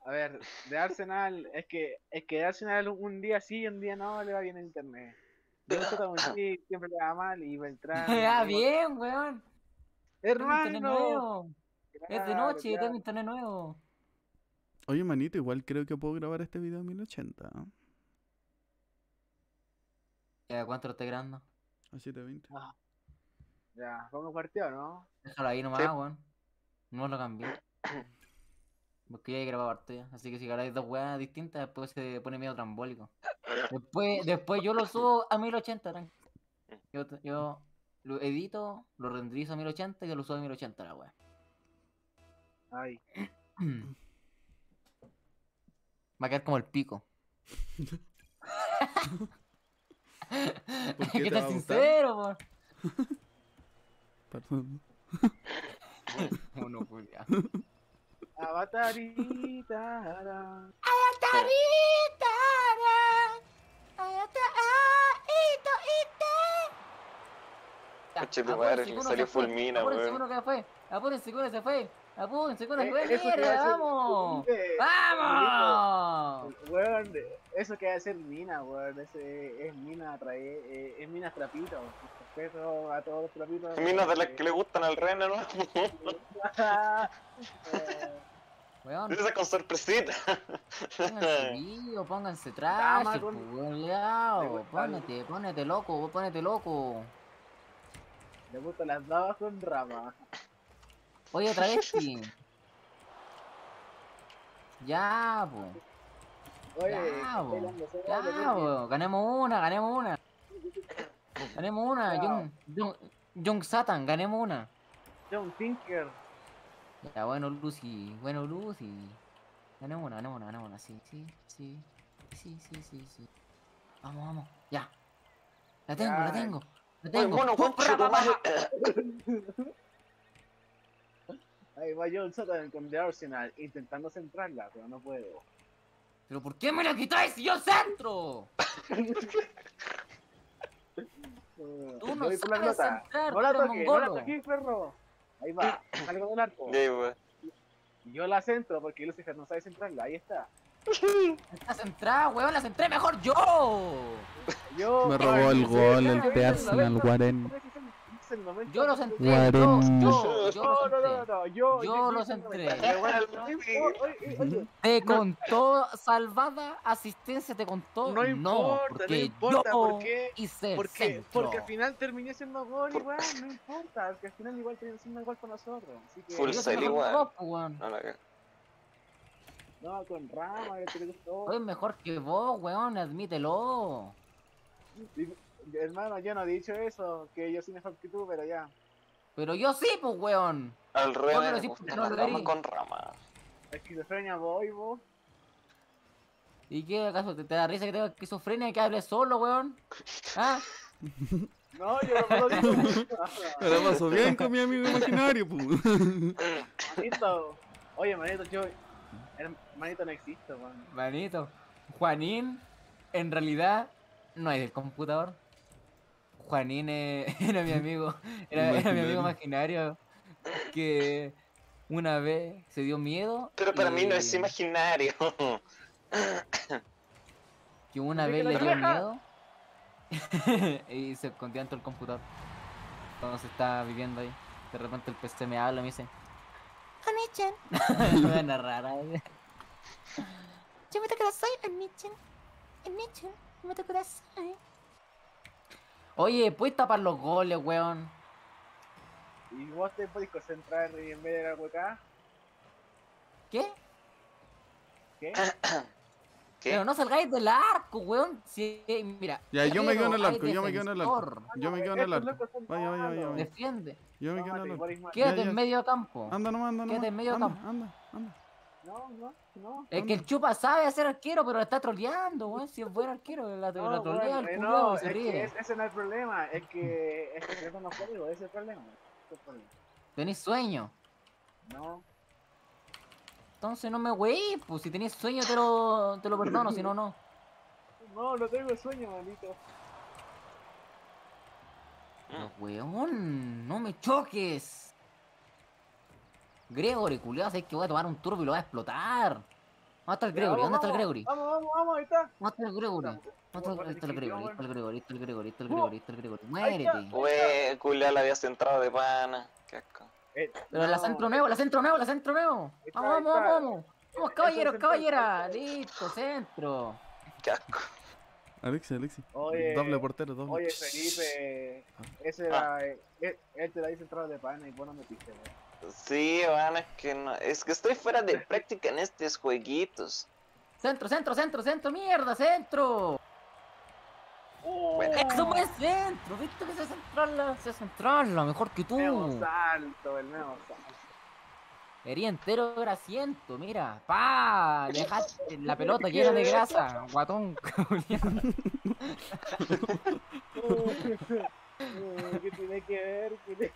Speaker 4: A ver, de Arsenal, es que es que de Arsenal un día sí y un día no le va bien el internet. De nosotros sí, siempre le va mal y Beltrán.
Speaker 2: ah, bien, weón.
Speaker 4: Hermano.
Speaker 2: Es de noche,
Speaker 4: claro.
Speaker 2: tengo internet nuevo.
Speaker 3: Oye, manito, igual creo que puedo grabar este video en 1080. ¿ah?
Speaker 2: Ya, ¿cuánto lo estoy grabando?
Speaker 3: A 720.
Speaker 4: Ya, vamos partido, ¿no?
Speaker 2: Déjalo ahí nomás,
Speaker 5: Sí.
Speaker 2: weón. No lo cambié. Porque ya he grabado harto ya. Así que si grabáis dos weas distintas, después se pone medio trambólico. Después, después yo lo subo a 1080, tranqui. Yo, yo lo edito, lo renderizo a 1080 y yo lo subo a 1080 la wea.
Speaker 4: Ay,
Speaker 2: Va a quedar como el pico.
Speaker 3: ¿Por qué
Speaker 2: que
Speaker 3: te va a
Speaker 2: sincero, weón.
Speaker 3: Perdón.
Speaker 2: Uno, Julia.
Speaker 4: Avataritara.
Speaker 5: Conche tu madre, le salió fulmina,
Speaker 2: Apúrense
Speaker 5: weón.
Speaker 2: uno que fue. Apúrense que uno se fue. Apúrense uno se
Speaker 4: Eh,
Speaker 2: fue.
Speaker 4: eso que va a
Speaker 2: ¡Mierda, vamos! ¡Vamos!
Speaker 4: Weón, eso que hacer mina, weón. Ese es mina trae, eh, es mina trapito. Respeto a todos los trapitos.
Speaker 5: Minas de las que le gustan al reno, ¿no?
Speaker 4: Eh,
Speaker 2: Weón,
Speaker 5: Esas con sorpresita.
Speaker 2: pónganse vivo, pónganse
Speaker 4: con-
Speaker 2: weón, leao. Pónete, pónete loco, vos ponete loco.
Speaker 4: Le gustan las damas con rama.
Speaker 2: Oye, otra vez, sí. Ya, po.
Speaker 4: Oye,
Speaker 2: Ya,
Speaker 4: solo,
Speaker 2: Ya, po. Ganemos una, ganemos una. Ganemos una. Young, Young Satan, ganemos una.
Speaker 4: John Tinker.
Speaker 2: Ya, bueno, Lucy. Bueno, Lucy. Ganemos una, ganemos una, ganemos una. Sí, sí, sí. Sí, sí, sí, sí. Vamos, vamos. Ya. La tengo, la
Speaker 4: Ya.
Speaker 2: tengo. La
Speaker 5: Oye,
Speaker 2: tengo.
Speaker 5: mono,
Speaker 2: ¡Pum,
Speaker 5: conche tu
Speaker 2: pra, pa, pa,
Speaker 5: madre.
Speaker 4: Ahí va John Sutton con The Arsenal intentando centrarla, pero no puedo.
Speaker 2: ¿Pero por qué me la quitáis si yo centro? Tú no
Speaker 4: la
Speaker 2: sabes centrar,
Speaker 4: No la toques, no la
Speaker 2: mongolo.
Speaker 4: toques, perro. Ahí va, salgo del arco. Yo la centro porque Lucifer no sabe centrarla. Ahí está.
Speaker 2: La centrada, weón, la centré mejor yo.
Speaker 4: Yo,
Speaker 3: Me robó el gol el de Arsenal, Guaren.
Speaker 4: Es el momento
Speaker 2: Yo lo
Speaker 4: de-
Speaker 2: centré, yo,
Speaker 3: Guarén.
Speaker 2: yo, yo
Speaker 4: No, no, no, no, yo,
Speaker 2: Yo lo
Speaker 4: hice el
Speaker 2: centré.
Speaker 4: momento. Pero bueno, oye, oye, oye,
Speaker 2: Te contó salvada, asistencia te contó.
Speaker 4: No importa, no
Speaker 2: porque
Speaker 4: importa,
Speaker 2: yo
Speaker 4: ¿por qué?
Speaker 2: hice
Speaker 4: Porque, porque al final terminé siendo gol igual, no importa, porque al final igual terminé siendo igual con nosotros. Así que,
Speaker 5: Full
Speaker 2: Yo
Speaker 5: sale igual.
Speaker 2: pues.
Speaker 5: No, la
Speaker 4: no, con Rama, que te gustó.
Speaker 2: Soy mejor que vos, weón, admítelo.
Speaker 4: Hermano, yo no he dicho eso, que yo soy mejor que tú, pero ya.
Speaker 2: Pero yo sí, pues, weón.
Speaker 5: Al gustan
Speaker 2: No verí.
Speaker 5: con rama.
Speaker 4: Esquizofrenia voy, vos.
Speaker 2: ¿Y qué acaso te, te da risa que tengo esquizofrenia y que hables solo, weón? ¿Ah?
Speaker 4: No, yo no lo digo.
Speaker 3: Me la paso bien con mi amigo imaginario, pu.
Speaker 4: manito. Oye, manito, yo. Manito no existe, man.
Speaker 2: Manito, Juanín, en realidad, no es del computador. Juanín eh, era mi amigo, era, era mi amigo imaginario que una vez se dio miedo.
Speaker 5: Pero para mí no es
Speaker 2: y-
Speaker 5: imaginario.
Speaker 2: Que una vez le dio miedo y se escondía dentro del computador. Cuando se estaba viviendo ahí. De repente el PC me habla y me dice: Onichan. Una rara. Yo me te kudasai, Onichan. Onichan, me te kudasai. Oye, ¿puedes tapar los goles, weón?
Speaker 4: ¿Y vos te podés concentrar y en vez de la hueca?
Speaker 2: ¿Qué?
Speaker 4: ¿Qué?
Speaker 5: ¿Qué?
Speaker 2: Pero no salgáis del arco, weón. Si, mira.
Speaker 3: Ya, yo me quedo en el arco, yo me quedo en el arco. Yo me quedo en el arco. Vaya, vaya, vaya.
Speaker 2: Defiende.
Speaker 3: Yo me quedo en el arco.
Speaker 2: Quédate en medio campo.
Speaker 3: Anda nomás, anda
Speaker 2: Quédate en medio
Speaker 3: anda,
Speaker 2: campo.
Speaker 3: anda, anda.
Speaker 4: No, no, no.
Speaker 2: Es que el chupa sabe ser arquero, pero la está troleando, weón. Si es buen arquero, la,
Speaker 4: No,
Speaker 2: la trolea
Speaker 4: bueno,
Speaker 2: el culiao
Speaker 4: no,
Speaker 2: y se
Speaker 4: es que
Speaker 2: ríe.
Speaker 4: es- ese no es el problema, es que es que no juego, ese es el problema. ese es el problema.
Speaker 2: Tenés sueño.
Speaker 4: No,
Speaker 2: Entonces no me weí, pues si tenés sueño te lo, te lo perdono, si no, no.
Speaker 4: no, no tengo sueño, maldito.
Speaker 2: Pero weón, no me choques. Gregory, culiao, sabes que voy a tomar un turbo y lo voy a explotar. ¿Dónde está el Gregory? ¿Dónde
Speaker 4: vamos,
Speaker 2: está el
Speaker 4: vamos,
Speaker 2: Gregory?
Speaker 4: Vamos, vamos, vamos, ahí está.
Speaker 2: ¿Dónde está el Gregory? ¿Dónde está el- ahí está el
Speaker 4: vamos,
Speaker 2: Gregory? Está el Gregory, está el Gregory, está el Gregory, está el Gregory. Muérete.
Speaker 5: Wey, culia la había centrado de pana. Qué asco.
Speaker 4: Eh,
Speaker 2: Pero la centro nuevo, la centro nuevo, la centro nuevo. Vamos, vamos, vamos, vamos. Vamos, caballeros, caballera. Listo, centro.
Speaker 5: Qué asco.
Speaker 3: Alexi, Alexi.
Speaker 4: Oye,
Speaker 3: Doble portero, doble.
Speaker 4: Oye, Felipe, ese era, eh, eh, él te la dice entrada de pana y vos no metiste, weón.
Speaker 5: Sí, van, es que no. Es que estoy fuera de práctica en estos jueguitos.
Speaker 2: Centro, centro, centro, centro, mierda, centro.
Speaker 5: Bueno.
Speaker 2: Es un buen centro, viste que se centrala, se centrala, mejor que
Speaker 4: Nuevo
Speaker 2: tú.
Speaker 4: salto, el nuevo salto.
Speaker 2: Sería entero grasiento, mira. Pa, dejaste la pelota llena de grasa, guatón.
Speaker 4: ¿Qué tiene que ver? ¿Qué tiene-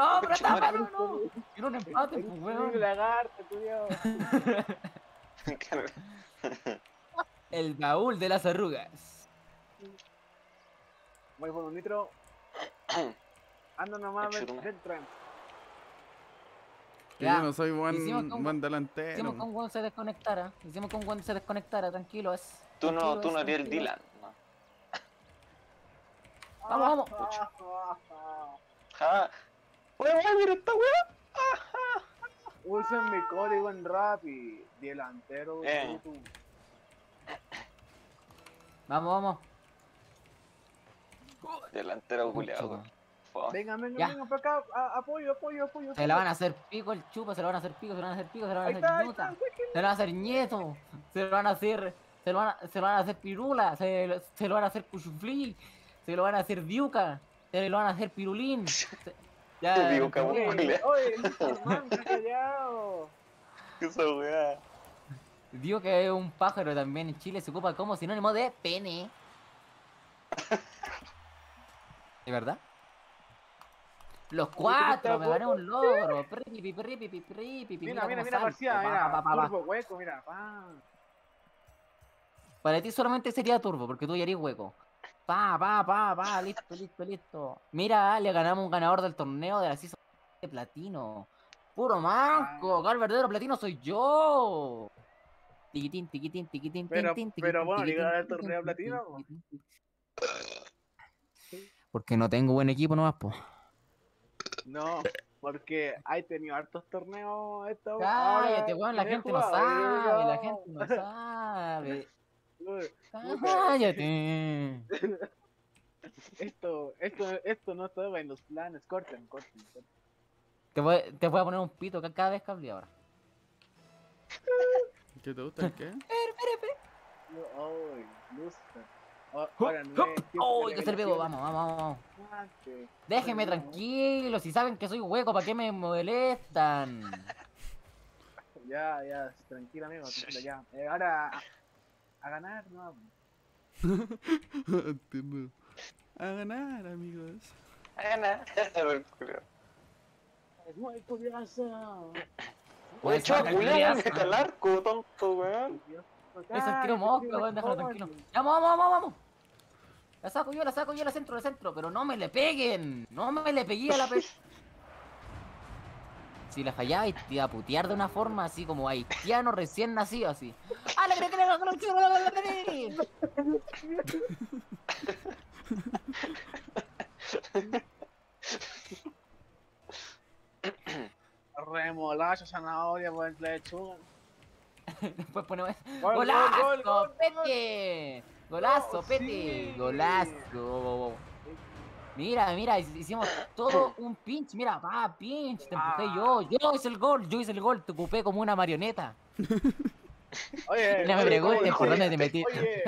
Speaker 2: No, pero está malo, no. Quiero un empate, pues,
Speaker 4: un
Speaker 2: weón.
Speaker 4: lagarto, culiao.
Speaker 2: El baúl de las arrugas.
Speaker 4: Voy por un nitro. Anda nomás.
Speaker 3: Que
Speaker 2: Ya,
Speaker 3: Yo no soy buen,
Speaker 2: con-
Speaker 3: buen delantero.
Speaker 2: Hicimos que un weón se desconectara. Hicimos que un weón se desconectara, tranquilo es.
Speaker 5: Tú no,
Speaker 2: tranquilo
Speaker 5: tú
Speaker 2: es,
Speaker 5: no eres el. Dylan. No.
Speaker 2: Vamos, vamos.
Speaker 4: Ah, ah, ah.
Speaker 5: Ah. Wey, mira esta weá.
Speaker 4: Usen mi código en Rappi. Delantero.
Speaker 5: Eh.
Speaker 4: tú.
Speaker 2: Vamos, vamos.
Speaker 5: Delantero. Fue.
Speaker 4: Venga, venga,
Speaker 2: Ya.
Speaker 4: venga para acá. a- apoyo, apoyo, apoyo.
Speaker 2: Se la van a hacer pico el chupa, se lo van a hacer pico, se lo van a hacer pico, se lo van a hacer
Speaker 4: está,
Speaker 2: se lo van a hacer nieto, se lo van a hacer, se lo van a, se lo van a hacer pirula, se, lo- se lo van a hacer cuchuflí, se lo van a hacer diuca, se lo van a hacer pirulín. se- ya, entendí.
Speaker 5: weón.
Speaker 4: Oye, oye. Man, callado.
Speaker 5: Esa weá.
Speaker 2: Diuca es un pájaro también en Chile, se ocupa como sinónimo de pene. ¿Es verdad? Los cuatro, me gané un logro. Pripi, pripi, pripi,
Speaker 4: Mira, mira, mira, García, mira. Turbo hueco, mira. Pa.
Speaker 2: Para ti solamente sería turbo, porque tú ya eres hueco. Pa, pa, pa, pa, listo, listo, listo. Mira, le ganamos un ganador del torneo de la season de platino. Puro manco, acá el verdadero platino soy yo. Tiquitín, tiquitín, tiquitín,
Speaker 4: Pero-
Speaker 2: tin,
Speaker 4: pero
Speaker 2: tiquitín,
Speaker 4: bueno, ¿le
Speaker 2: tiquitín,
Speaker 4: el
Speaker 2: tiquitín,
Speaker 4: torneo
Speaker 2: tiquitín,
Speaker 4: platino, po?
Speaker 2: tiquitín, tiquitín. Porque no tengo buen equipo nomás, po.
Speaker 4: No, porque hay tenido hartos torneos esta
Speaker 2: Cállate, weón, la gente no sabe, la gente no sabe. Cállate.
Speaker 4: Esto, esto, esto no estaba en los planes. Corten, corten, corten.
Speaker 2: Te voy, te voy a poner un pito ca- cada vez que hable ahora.
Speaker 3: ¿Qué te gusta el qué?
Speaker 4: Oh, Ahora no es
Speaker 2: ¡Oh, pegó!
Speaker 4: revelación.
Speaker 2: Vamos, vamos, vamos.
Speaker 4: Mate.
Speaker 2: Déjenme tranquilo, si saben que soy hueco, ¿para qué me molestan?
Speaker 4: Ya, ya, tranquilo, amigo. tranquilo, ya. Eh, ahora, a, a ganar, no.
Speaker 3: Entiendo. A ganar, amigos.
Speaker 5: El culiao.
Speaker 4: Es muy curioso.
Speaker 5: Oye, chaval,
Speaker 2: saca
Speaker 5: culiao,
Speaker 2: el
Speaker 5: arco, tonto, weón.
Speaker 2: Es el tiro mosca, weón, déjalo tranquilo. Vamos, vamos, vamos, vamos. La saco yo, la saco yo, la centro, la centro, pero no me le peguen. No me le pegué a la pe... Si la fallaba, te iba a putear de una forma así como haitiano recién nacido, así. ¡Ah, la que la
Speaker 4: Remolacha, zanahoria, buen lechuga.
Speaker 2: Después ponemos.
Speaker 4: Gol, gol,
Speaker 2: ¡Golazo,
Speaker 4: gol, gol,
Speaker 2: Pete! ¡Golazo, Pete! ¡Golazo! Mira, mira, hic- hicimos todo un pinch. Mira, va, pinch. Te empujé
Speaker 4: Ah.
Speaker 2: yo. Yo hice el gol. Yo hice el gol. Te ocupé como una marioneta.
Speaker 4: Oye,
Speaker 2: No me preguntes por dónde te metí.
Speaker 4: Oye,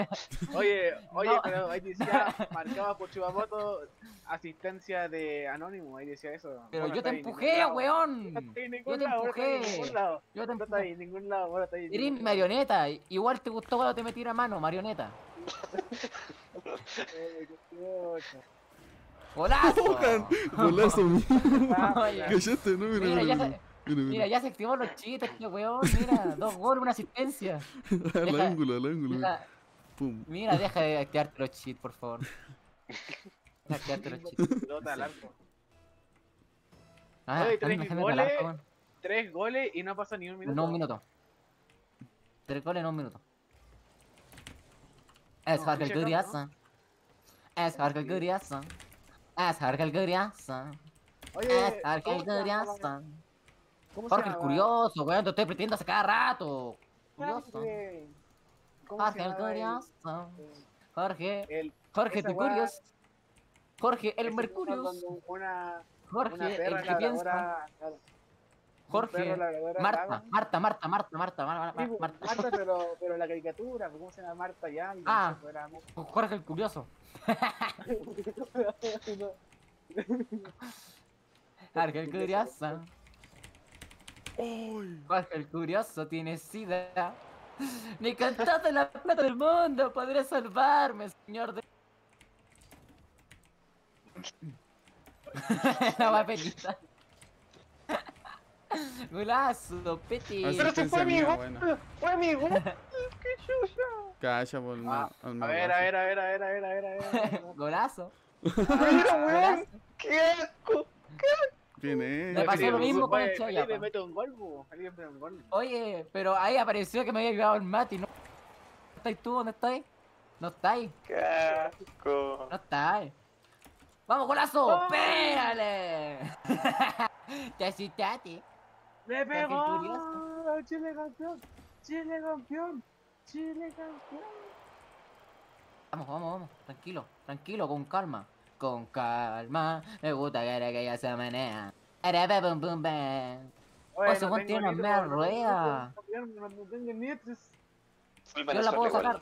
Speaker 4: oye, oye,
Speaker 2: No.
Speaker 4: pero ahí decía, marcaba por Chubamoto asistencia de Anónimo, ahí decía eso.
Speaker 2: Pero
Speaker 4: Bueno,
Speaker 2: yo te empujé, weón.
Speaker 4: No
Speaker 2: Yo
Speaker 4: ningún
Speaker 2: te
Speaker 4: lado, no
Speaker 2: empujé. Yo te
Speaker 4: No está
Speaker 2: empujé.
Speaker 4: ahí en ningún lado, bueno, está ahí en
Speaker 2: Eres
Speaker 4: ningún lado.
Speaker 2: marioneta. Igual te gustó cuando te metí la mano, marioneta. ¡Golazo!
Speaker 3: Golazo, Callaste, no, mira,
Speaker 2: Mira,
Speaker 3: mira,
Speaker 2: ya
Speaker 3: mira.
Speaker 2: se-
Speaker 3: Mira,
Speaker 2: Mira,
Speaker 3: mira.
Speaker 2: ya se activó los chistes, este weón. Mira, dos goles, una asistencia.
Speaker 3: Al
Speaker 2: deja-
Speaker 3: ángulo, al ángulo. mira.
Speaker 2: Deja-
Speaker 3: Pum.
Speaker 2: mira, deja de activarte los cheats, por favor. Deja de activarte los cheats.
Speaker 4: Pelota al arco.
Speaker 2: Ah,
Speaker 4: tres goles. Tres goles y no pasa ni un minuto.
Speaker 2: No un minuto. Tres goles en un minuto. Es
Speaker 4: pinche
Speaker 2: Guriasa. Es Harker Guriasa. Es Harker Guriasa.
Speaker 4: Oye,
Speaker 2: Es. Guriasa.
Speaker 4: ¿Cómo se
Speaker 2: Jorge el? Curioso, weón, te estoy pretendiendo hace cada rato. Curioso.
Speaker 4: Jorge. ¿Cómo se
Speaker 2: Jorge el
Speaker 4: el-
Speaker 2: Curioso. Jorge.
Speaker 4: el-
Speaker 2: Jorge
Speaker 4: esa
Speaker 2: de
Speaker 4: weá-
Speaker 2: Curios. Jorge el Mercurio.
Speaker 4: Una,
Speaker 2: Jorge el que piensa.
Speaker 4: claro,
Speaker 2: Jorge. Marta. Marta, Marta, Marta, Marta, Marta.
Speaker 4: Marta, pero, pero la caricatura, ¿cómo se llama Marta ya? Y
Speaker 2: Ah. Jorge el Curioso. Jorge el Curioso. Jorge el Curioso tiene sida. Ni cantaste la plata del mundo podré salvarme, señor de... La papelita. Golazo, Peti.
Speaker 3: Mía, buena.
Speaker 5: Fue mi gol.
Speaker 3: Calla, por el
Speaker 4: Ah,
Speaker 3: ma- al
Speaker 4: A ver, a ver, a ver, a ver, a ver, a ver, a ver, a ver.
Speaker 2: Golazo.
Speaker 5: Mira, weón.
Speaker 2: Golazo.
Speaker 5: ¡Qué asco!
Speaker 3: ¿Quién
Speaker 2: Me pasó lo mismo con el Chaya,
Speaker 4: Felipe
Speaker 2: pa.
Speaker 4: mete un gol, po. Felipe mete un gol.
Speaker 2: Oye, pero ahí apareció que me había llevado el Mati, ¿no? ¿Estás tú? ¿Dónde estás? No estáis,
Speaker 5: ¡Qué asco!
Speaker 2: no estáis. ¡Vamos, golazo!
Speaker 4: ¡Oh!
Speaker 2: ¡Pégale! Te asustaste.
Speaker 4: ¡Le pegó! ¡Chile campeón! ¡Chile campeón! ¡Chile campeón!
Speaker 2: Vamos, vamos, vamos. Tranquilo, tranquilo, con calma. Con calma. Me gusta que era que ella se menea. Bum bum bam.
Speaker 4: Oye,
Speaker 2: ese weón tiene una media
Speaker 4: no tengo
Speaker 2: rueda.
Speaker 4: No no tengo nitros.
Speaker 2: Yo la puedo sacar.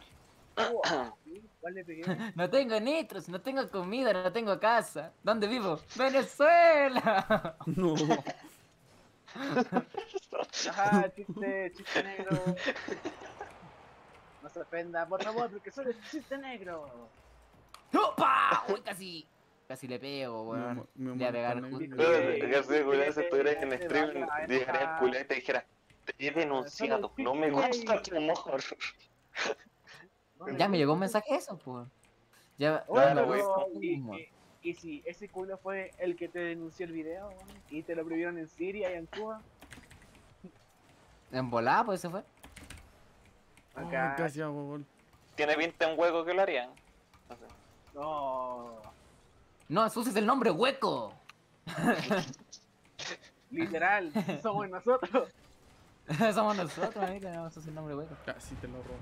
Speaker 2: No tengo nitros, no tengo comida, no tengo casa. ¿Dónde vivo? ¡Venezuela!
Speaker 3: No.
Speaker 4: Ajá, chiste, chiste negro. No se ofenda, por favor, porque solo es chiste negro.
Speaker 2: ¡Opa! Uy, casi. Casi le pego, weón. Le voy a pegar justo.
Speaker 5: Culé, si estuvieras en stream,
Speaker 4: va a
Speaker 5: llegaría
Speaker 4: enojar.
Speaker 5: al culé y te dijera: Te he denunciado, no me gusta tu humor.
Speaker 2: Ya me llegó un mensaje eso, pues. Ya,
Speaker 4: Oye,
Speaker 2: ya
Speaker 4: y, si ese culo fue el que te denunció el video weón, y te lo prohibieron en Siria y en Cuba,
Speaker 2: En volada, pues se fue.
Speaker 4: Acá
Speaker 3: hago gol.
Speaker 5: Tiene pinta un hueco que lo harían. No sé.
Speaker 4: no,
Speaker 2: No, ensucies el nombre hueco.
Speaker 4: literal, somos nosotros.
Speaker 2: Somos nosotros, mira, no ensucies el nombre hueco.
Speaker 3: Casi te lo robo.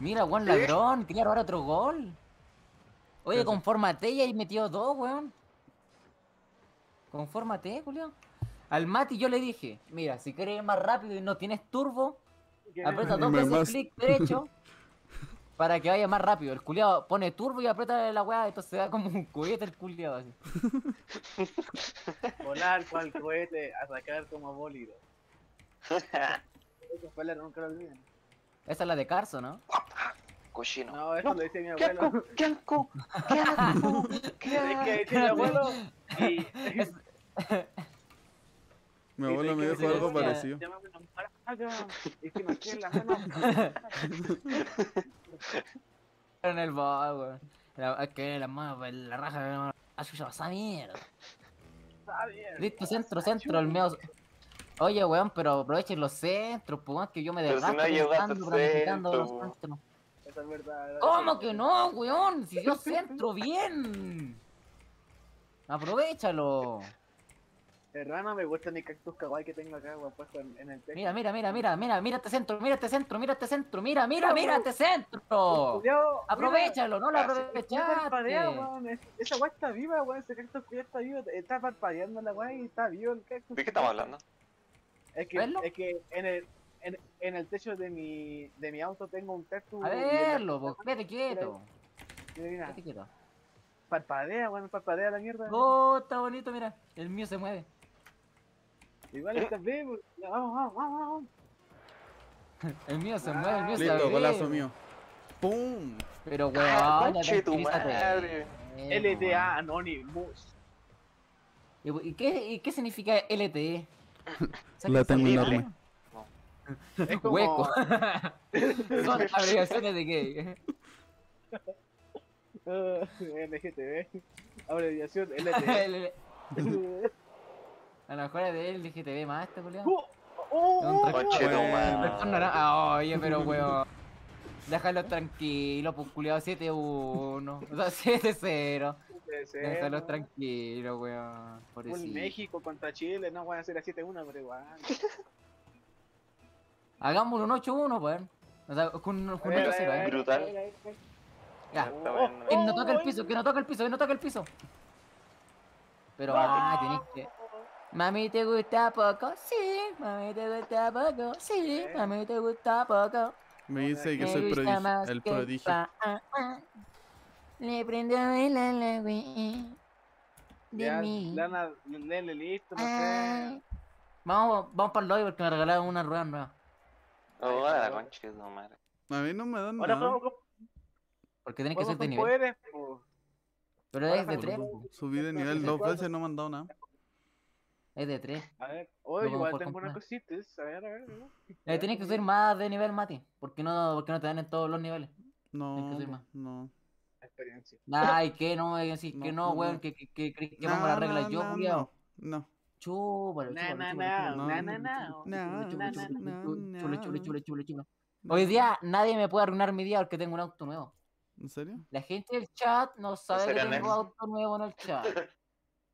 Speaker 2: Mira, weón ladrón, quería robar otro gol. Oye, confórmate y ahí metió dos, weón. Confórmate, Julio. Al Mati yo le dije, mira, si quieres ir más rápido y no tienes turbo, aprieta dos veces
Speaker 3: más.
Speaker 2: clic derecho para que vaya más rápido. El culiado pone turbo y aprieta la weá, entonces da como un cohete el culiado así.
Speaker 4: Volar cual cohete, a sacar como bólido. Eso fue la nunca lo olviden.
Speaker 2: Esa es la de Carso, ¿no?
Speaker 5: Cochino.
Speaker 4: No, eso lo decía mi
Speaker 5: ¡Qué
Speaker 4: abuelo.
Speaker 5: asco! ¡Qué asco! ¡Qué asco! ¡Qué
Speaker 4: Es que
Speaker 5: asco!
Speaker 4: mi abuelo y
Speaker 3: Mi
Speaker 4: y
Speaker 3: abuelo
Speaker 4: sé
Speaker 3: me dijo algo parecido.
Speaker 2: En el weón. Es que la mano, la raja, la chucha, esa mierda. Listo, centro, centro, el medio. Oye, weón, pero aprovechen los centros, pues, que yo me
Speaker 5: Pero si no llegaste al centro,
Speaker 2: centros.
Speaker 4: Esa es verdad.
Speaker 2: ¿Cómo que no, weón? Si yo centro bien. Aprovechalo.
Speaker 4: Hermano, me gusta mi cactus kawaii que tengo acá, weón, puesto en, en el techo.
Speaker 2: Mira, mira, mira, mira, mira, mira este centro, mira este centro, mira este centro, mira, mira, mira este centro. Aprovechalo, no lo
Speaker 4: parpadea,
Speaker 2: aprovechaste.
Speaker 4: Esa weá está viva, weón. Ese cactus culiao está vivo. Está parpadeando la weá y está vivo el cactus.
Speaker 5: ¿De qué estamos hablando?
Speaker 4: Es que,
Speaker 2: ¿Verlo?
Speaker 4: es que en el, en, en el techo de mi, de mi auto tengo un cactus.
Speaker 2: A verlo, pues, quédate quieto.
Speaker 4: Mira, mira,
Speaker 2: Quédate quieto.
Speaker 4: parpadea, weón, parpadea la mierda.
Speaker 2: Oh, está bonito, mira. El mío se mueve.
Speaker 4: Igual está vivo. Vamos, vamos, vamos, vamos.
Speaker 2: El mío se
Speaker 4: Ah,
Speaker 2: mueve, el mío se
Speaker 3: Listo,
Speaker 2: mueve.
Speaker 3: golazo mío. ¡Pum!
Speaker 2: Pero
Speaker 5: Ah,
Speaker 2: weón, ya
Speaker 5: conche tu madre.
Speaker 4: LTA. Anonymous.
Speaker 2: ¿Y, qué, ¿Y qué significa LTE?
Speaker 3: La enorme.
Speaker 4: Es como,
Speaker 2: Hueco. Son abreviaciones de qué?
Speaker 4: Uh, LGTB. Abreviación.
Speaker 2: El- A lo mejor es de LGTB más este culiao.
Speaker 4: Uh, oh, oh.
Speaker 2: Ah, Oye, pero weón. Déjalo tranquilo, pues culiao 7-1. O sea, 7-0.
Speaker 4: puede ser,
Speaker 2: Déjalo tranquilo, weón.
Speaker 4: Un. México contra Chile, no van a ser a 7-1, pero igual.
Speaker 2: Hagámoslo un 8-1, weón. O sea, con,
Speaker 4: ver,
Speaker 2: 8-0,
Speaker 4: a ver, a
Speaker 2: ¿eh?
Speaker 5: Brutal.
Speaker 2: Ya.
Speaker 4: Oh.
Speaker 2: Que no toca el piso, que no toca el piso, que no toca el piso. Pero
Speaker 4: No.
Speaker 2: ah, tenés que. Mami, ¿te gusta poco? Sí. Mami, ¿te gusta poco? Sí.
Speaker 4: Eh.
Speaker 2: Mami, ¿te gusta poco?
Speaker 3: Me dice que soy prodigio, el prodigio.
Speaker 2: pa- ah, ah. Le prendo a bailar la güey. De
Speaker 4: Ya,
Speaker 2: mí.
Speaker 4: Lana, Lele, listo, no
Speaker 2: Ay.
Speaker 4: sé.
Speaker 2: Vamos, vamos para el lobby porque me regalaron una rueda nueva.
Speaker 5: Oh, la concha de madre.
Speaker 3: A mí no me dan
Speaker 4: Ahora
Speaker 3: nada.
Speaker 2: Porque tenés que ser de nivel.
Speaker 4: poderes, po.
Speaker 2: Pero
Speaker 4: ahora
Speaker 2: es de
Speaker 4: con
Speaker 2: 3.
Speaker 4: poderes.
Speaker 3: Subí de nivel dos veces, no me han dado nada.
Speaker 2: Es de 3.
Speaker 4: A ver, oye,
Speaker 2: Vamos
Speaker 4: igual tengo unas
Speaker 2: comprar.
Speaker 4: cositas. A ver, a ver. a ver.
Speaker 2: Eh, tenés que ser más de nivel, Mati. Porque no, porque no te dan en todos los niveles.
Speaker 3: No,
Speaker 2: Tienes que subir más.
Speaker 3: no.
Speaker 4: Experiencia.
Speaker 2: Ay, que no, eh, sí, que
Speaker 3: No,
Speaker 2: no,
Speaker 3: no,
Speaker 2: weón,
Speaker 3: no.
Speaker 2: que, que, que, que, que pongo las reglas yo,
Speaker 3: no,
Speaker 2: culiao.
Speaker 3: No,
Speaker 2: Chúpalo, chúpalo, chúpalo. Hoy día nadie me puede arruinar mi día porque tengo un auto nuevo.
Speaker 3: ¿En serio?
Speaker 2: La gente del chat no sabe que tengo auto nuevo en el chat.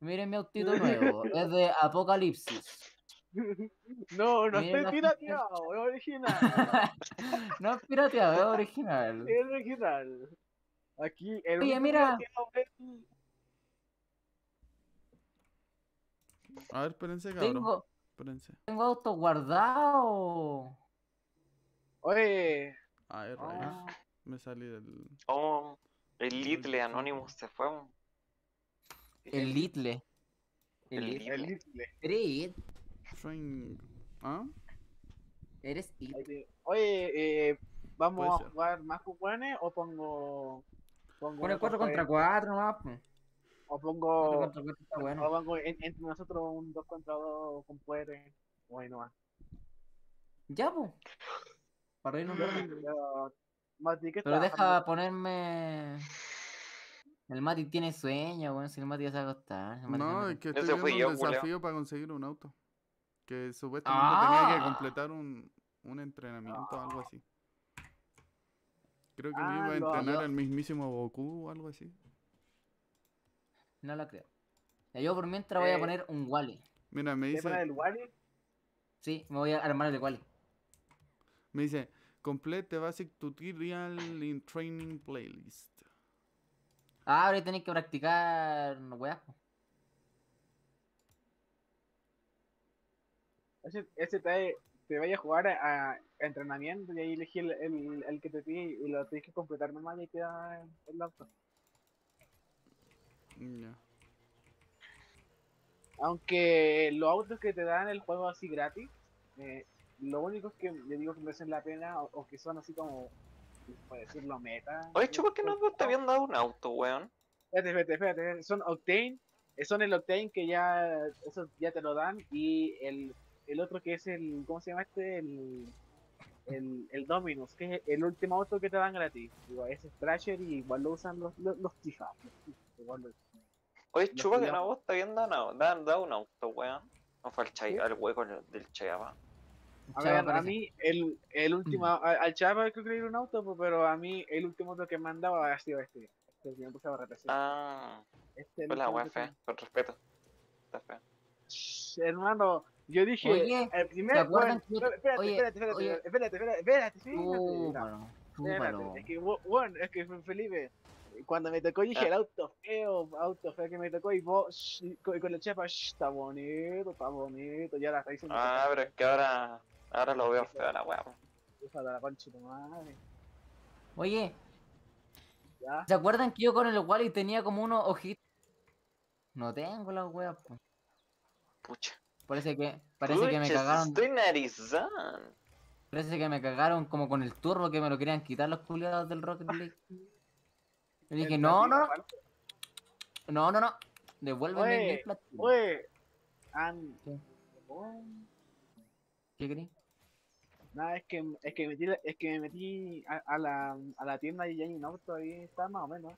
Speaker 2: Miren mi autito nuevo, es de Apocalipsis.
Speaker 4: No, no
Speaker 2: Mira,
Speaker 4: estoy pirateado, es original.
Speaker 2: No es pirateado, es original.
Speaker 4: es original. Aquí, el
Speaker 2: Oye, mira.
Speaker 4: pirateado es-
Speaker 3: A ver, espérense, cabrón.
Speaker 2: Tengo,
Speaker 3: Espérense.
Speaker 2: tengo auto guardado.
Speaker 4: Oye.
Speaker 3: A ver, rayos.
Speaker 4: ah,
Speaker 3: Me salí del.
Speaker 5: Oh, el Little Anonymous se fue.
Speaker 2: El Litle.
Speaker 5: El Little.
Speaker 4: el.
Speaker 3: Swing. ¿Ah?
Speaker 2: Eres
Speaker 4: Oye, eh, ¿vamos a
Speaker 3: ser.
Speaker 4: jugar más Juanes o pongo. pongo
Speaker 2: Pone
Speaker 4: otro
Speaker 2: 4 contra
Speaker 4: juego?
Speaker 2: 4 nomás.
Speaker 4: O
Speaker 2: 4
Speaker 4: pongo.
Speaker 2: contra 4 está bueno.
Speaker 4: O pongo en- entre nosotros un 2 contra 2 con Puere. Bueno, va.
Speaker 2: Ya, pues. Para irnos.
Speaker 4: Pero, Mati, ¿qué
Speaker 2: Pero deja ponerme. El Mati tiene sueño, weón. Si el Mati ya se va a acostar.
Speaker 3: No, es que estoy viendo
Speaker 5: yo,
Speaker 3: un desafío para conseguir un auto. Que supuestamente tenía que
Speaker 2: Ah.
Speaker 3: completar un, un entrenamiento o algo así. Creo que me
Speaker 4: Ah,
Speaker 3: iba a entrenar el mismísimo Goku o algo así.
Speaker 2: No lo creo. Ya, Yo por mientras voy a
Speaker 4: Eh,
Speaker 2: poner un Wally.
Speaker 3: Mira, me
Speaker 4: ¿Te
Speaker 3: dice,
Speaker 4: el Wally?
Speaker 2: Sí, me voy a armar el Wally.
Speaker 3: me dice, complete basic tutorial in training playlist.
Speaker 2: Ah, ahora tenéis que practicar weas. po.
Speaker 4: Ese, ese te, te vaya a jugar a, a entrenamiento y ahí elegí el, el, el que te pide y lo tienes que completar nomás y ahí queda el, el
Speaker 3: Ya.
Speaker 4: Aunque los autos que te dan el juego así gratis, eh, lo único es que le digo que merecen la pena o, o que son así como, por decirlo, meta.
Speaker 5: Oye, chupa, que no te habían dado un auto, weón.
Speaker 4: Espérate, espérate, espérate. Son Octane. eh, Son el Octane que ya. Eso ya te lo dan. Y el, el otro que es el. ¿Cómo se llama este? El. El, el Dominus, que es el último auto que te dan gratis. Digo, ese es Thrasher y igual lo usan los, los, los Tifa, los Tifa, igual lo-
Speaker 5: Oye, chupa, que
Speaker 4: culiados.
Speaker 5: no vos te habían dado, dado, dado un auto, weón. No fue al, chay, al hueco del Chayaba.
Speaker 4: A
Speaker 2: Chava
Speaker 4: ver, a mí, el, el último. a- Al Chava creo que le dieron un auto, pero a mí el último auto que me han dado ha sido este. Este que me puse a repetir.
Speaker 5: Ah,
Speaker 4: Este es el
Speaker 5: pues la weá fea, con respeto. Está fea.
Speaker 4: hermano, yo dije,
Speaker 2: Oye,
Speaker 4: el primer,
Speaker 2: ¿se acuerdan
Speaker 4: bueno,
Speaker 2: que yo-
Speaker 4: espérate, espérate, espérate, espérate, espérate, espérate, sí, espérate, es que, bueno, es que Felipe, cuando me tocó dije
Speaker 5: Ah.
Speaker 4: el auto feo, auto feo que me tocó y vos, y con, y con la chepa, sh, está bonito, está bonito, ya la está diciendo.
Speaker 5: Ah, pero es que ahora, ahora lo veo feo la weá.
Speaker 4: la concha de tu madre,
Speaker 2: Oye,
Speaker 4: ya.
Speaker 2: ¿se acuerdan que yo con el Wally tenía como unos ojitos? No tengo las weas, pues.
Speaker 5: Pucha.
Speaker 2: Parece que, parece que me cagaron,
Speaker 5: Estoy narizón.
Speaker 2: parece que me cagaron como con el turbo que me lo querían quitar los culiados del Rocket League. Le dije, no,
Speaker 4: platino,
Speaker 2: no,
Speaker 4: aparte.
Speaker 2: no, no, no, devuélveme el platino.
Speaker 4: Oye.
Speaker 2: ¿Qué? ¿Qué querí?
Speaker 4: Nada, es que, es que, metí, es que me metí a, a la, a la tienda y ya hay un auto ahí, está más o menos.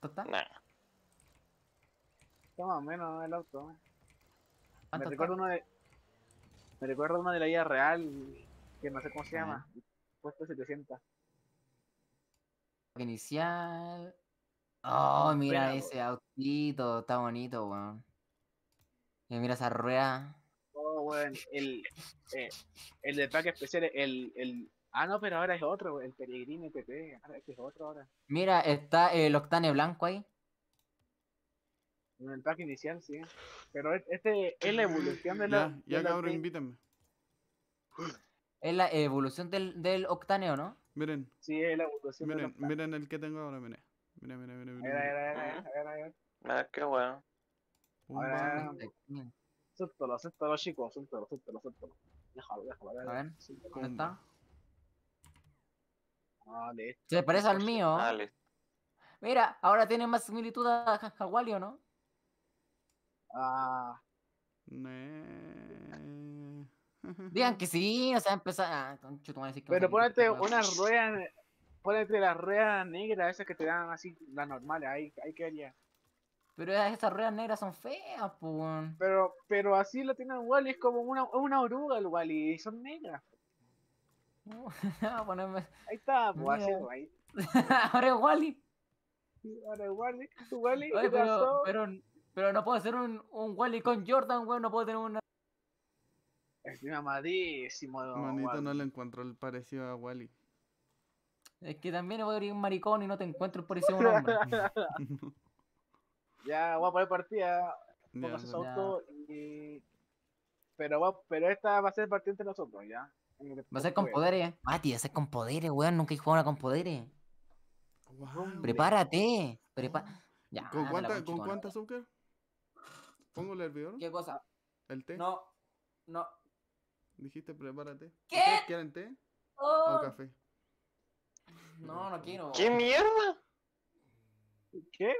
Speaker 2: ¿Cuánto está?
Speaker 5: Nah.
Speaker 4: Está más o menos el auto. Me
Speaker 2: ¿Cuánto
Speaker 4: recuerdo uno de. Me recuerdo uno de la vida real, que no sé cómo se
Speaker 2: A
Speaker 4: llama. Puesto 700.
Speaker 2: Inicial. Oh, mira ese autito, está bonito, weón. Y mira esa rueda.
Speaker 4: Oh, weón, el, eh, el de pack especial, el, el. Ah, no, pero ahora es otro, el Peregrino PP. Ahora este es otro ahora.
Speaker 2: Mira, está el octane blanco ahí.
Speaker 4: En el pack inicial, sí. Pero es- este es la evolución de la.
Speaker 3: Ya,
Speaker 4: de
Speaker 3: ya
Speaker 4: la
Speaker 3: cabrón,
Speaker 4: Octane.
Speaker 3: invítenme.
Speaker 2: Es la evolución del, del octaneo, ¿no?
Speaker 3: Miren,
Speaker 4: Sí, es la evolución de la
Speaker 3: miren, miren el que tengo ahora, miren. Miren, miren, miren,
Speaker 4: A
Speaker 3: miren.
Speaker 4: ver, a
Speaker 3: miren.
Speaker 4: ver, a ver, a ver, a ver.
Speaker 5: Ah, qué bueno.
Speaker 4: Suéltalo, suéltalo, chicos, suéltalo, suéltalo, suéltalo. Déjalo, déjalo,
Speaker 2: A
Speaker 4: déjalo.
Speaker 2: ver,
Speaker 4: Suéltalo.
Speaker 2: ¿dónde está?
Speaker 4: Ah, listo.
Speaker 2: Se parece al mío.
Speaker 5: Ah, listo.
Speaker 2: Mira, ahora tiene más similitud a a- a Wally, ¿o no?
Speaker 4: Ah,
Speaker 3: Ne-
Speaker 2: Digan que sí, o sea, empezar. Ah, que
Speaker 4: pero ponete
Speaker 2: esta
Speaker 4: unas ruedas, ponete las ruedas negras, esas que te dan así, las normales, ahí, ahí quedaría.
Speaker 2: Pero esas ruedas negras son feas, pues.
Speaker 4: Pero, pero así lo tiene el Wally, es como una, es una oruga el Wally, y son negras.
Speaker 2: Ah, ponerme-
Speaker 4: Ahí está, pues así, pues, ahí.
Speaker 2: Ahora es Wally.
Speaker 4: Ahora el Wally, tu Wally,
Speaker 2: pero, pero no puedo hacer un, un Wally con Jordan, weón. No puedo tener una.
Speaker 4: Es mamadísimo,
Speaker 3: Manito,
Speaker 4: Wally.
Speaker 3: no le encuentro el parecido a Wally.
Speaker 2: Es que también voy a ir un maricón y no te encuentro el parecido a un hombre.
Speaker 4: Ya, voy a poner partida,
Speaker 3: Ya,
Speaker 4: auto y... Pero, va- pero esta va a ser partida entre nosotros, ¿ya?
Speaker 2: Va a ser con poderes. Mati, va a ser con poderes, weón. Nunca he jugado una con poderes. Prepárate. Prepa ya,
Speaker 3: ¿Con cuánta, ¿con cuánta azúcar? Pongo el hervidor,
Speaker 2: ¿Qué cosa?
Speaker 3: el té.
Speaker 2: No. No.
Speaker 3: Dijiste prepárate.
Speaker 2: ¿Qué?
Speaker 3: ¿Ustedes quieren té o
Speaker 2: Oh,
Speaker 3: café?
Speaker 2: no, no quiero.
Speaker 5: ¿Qué mierda?
Speaker 4: ¿Qué?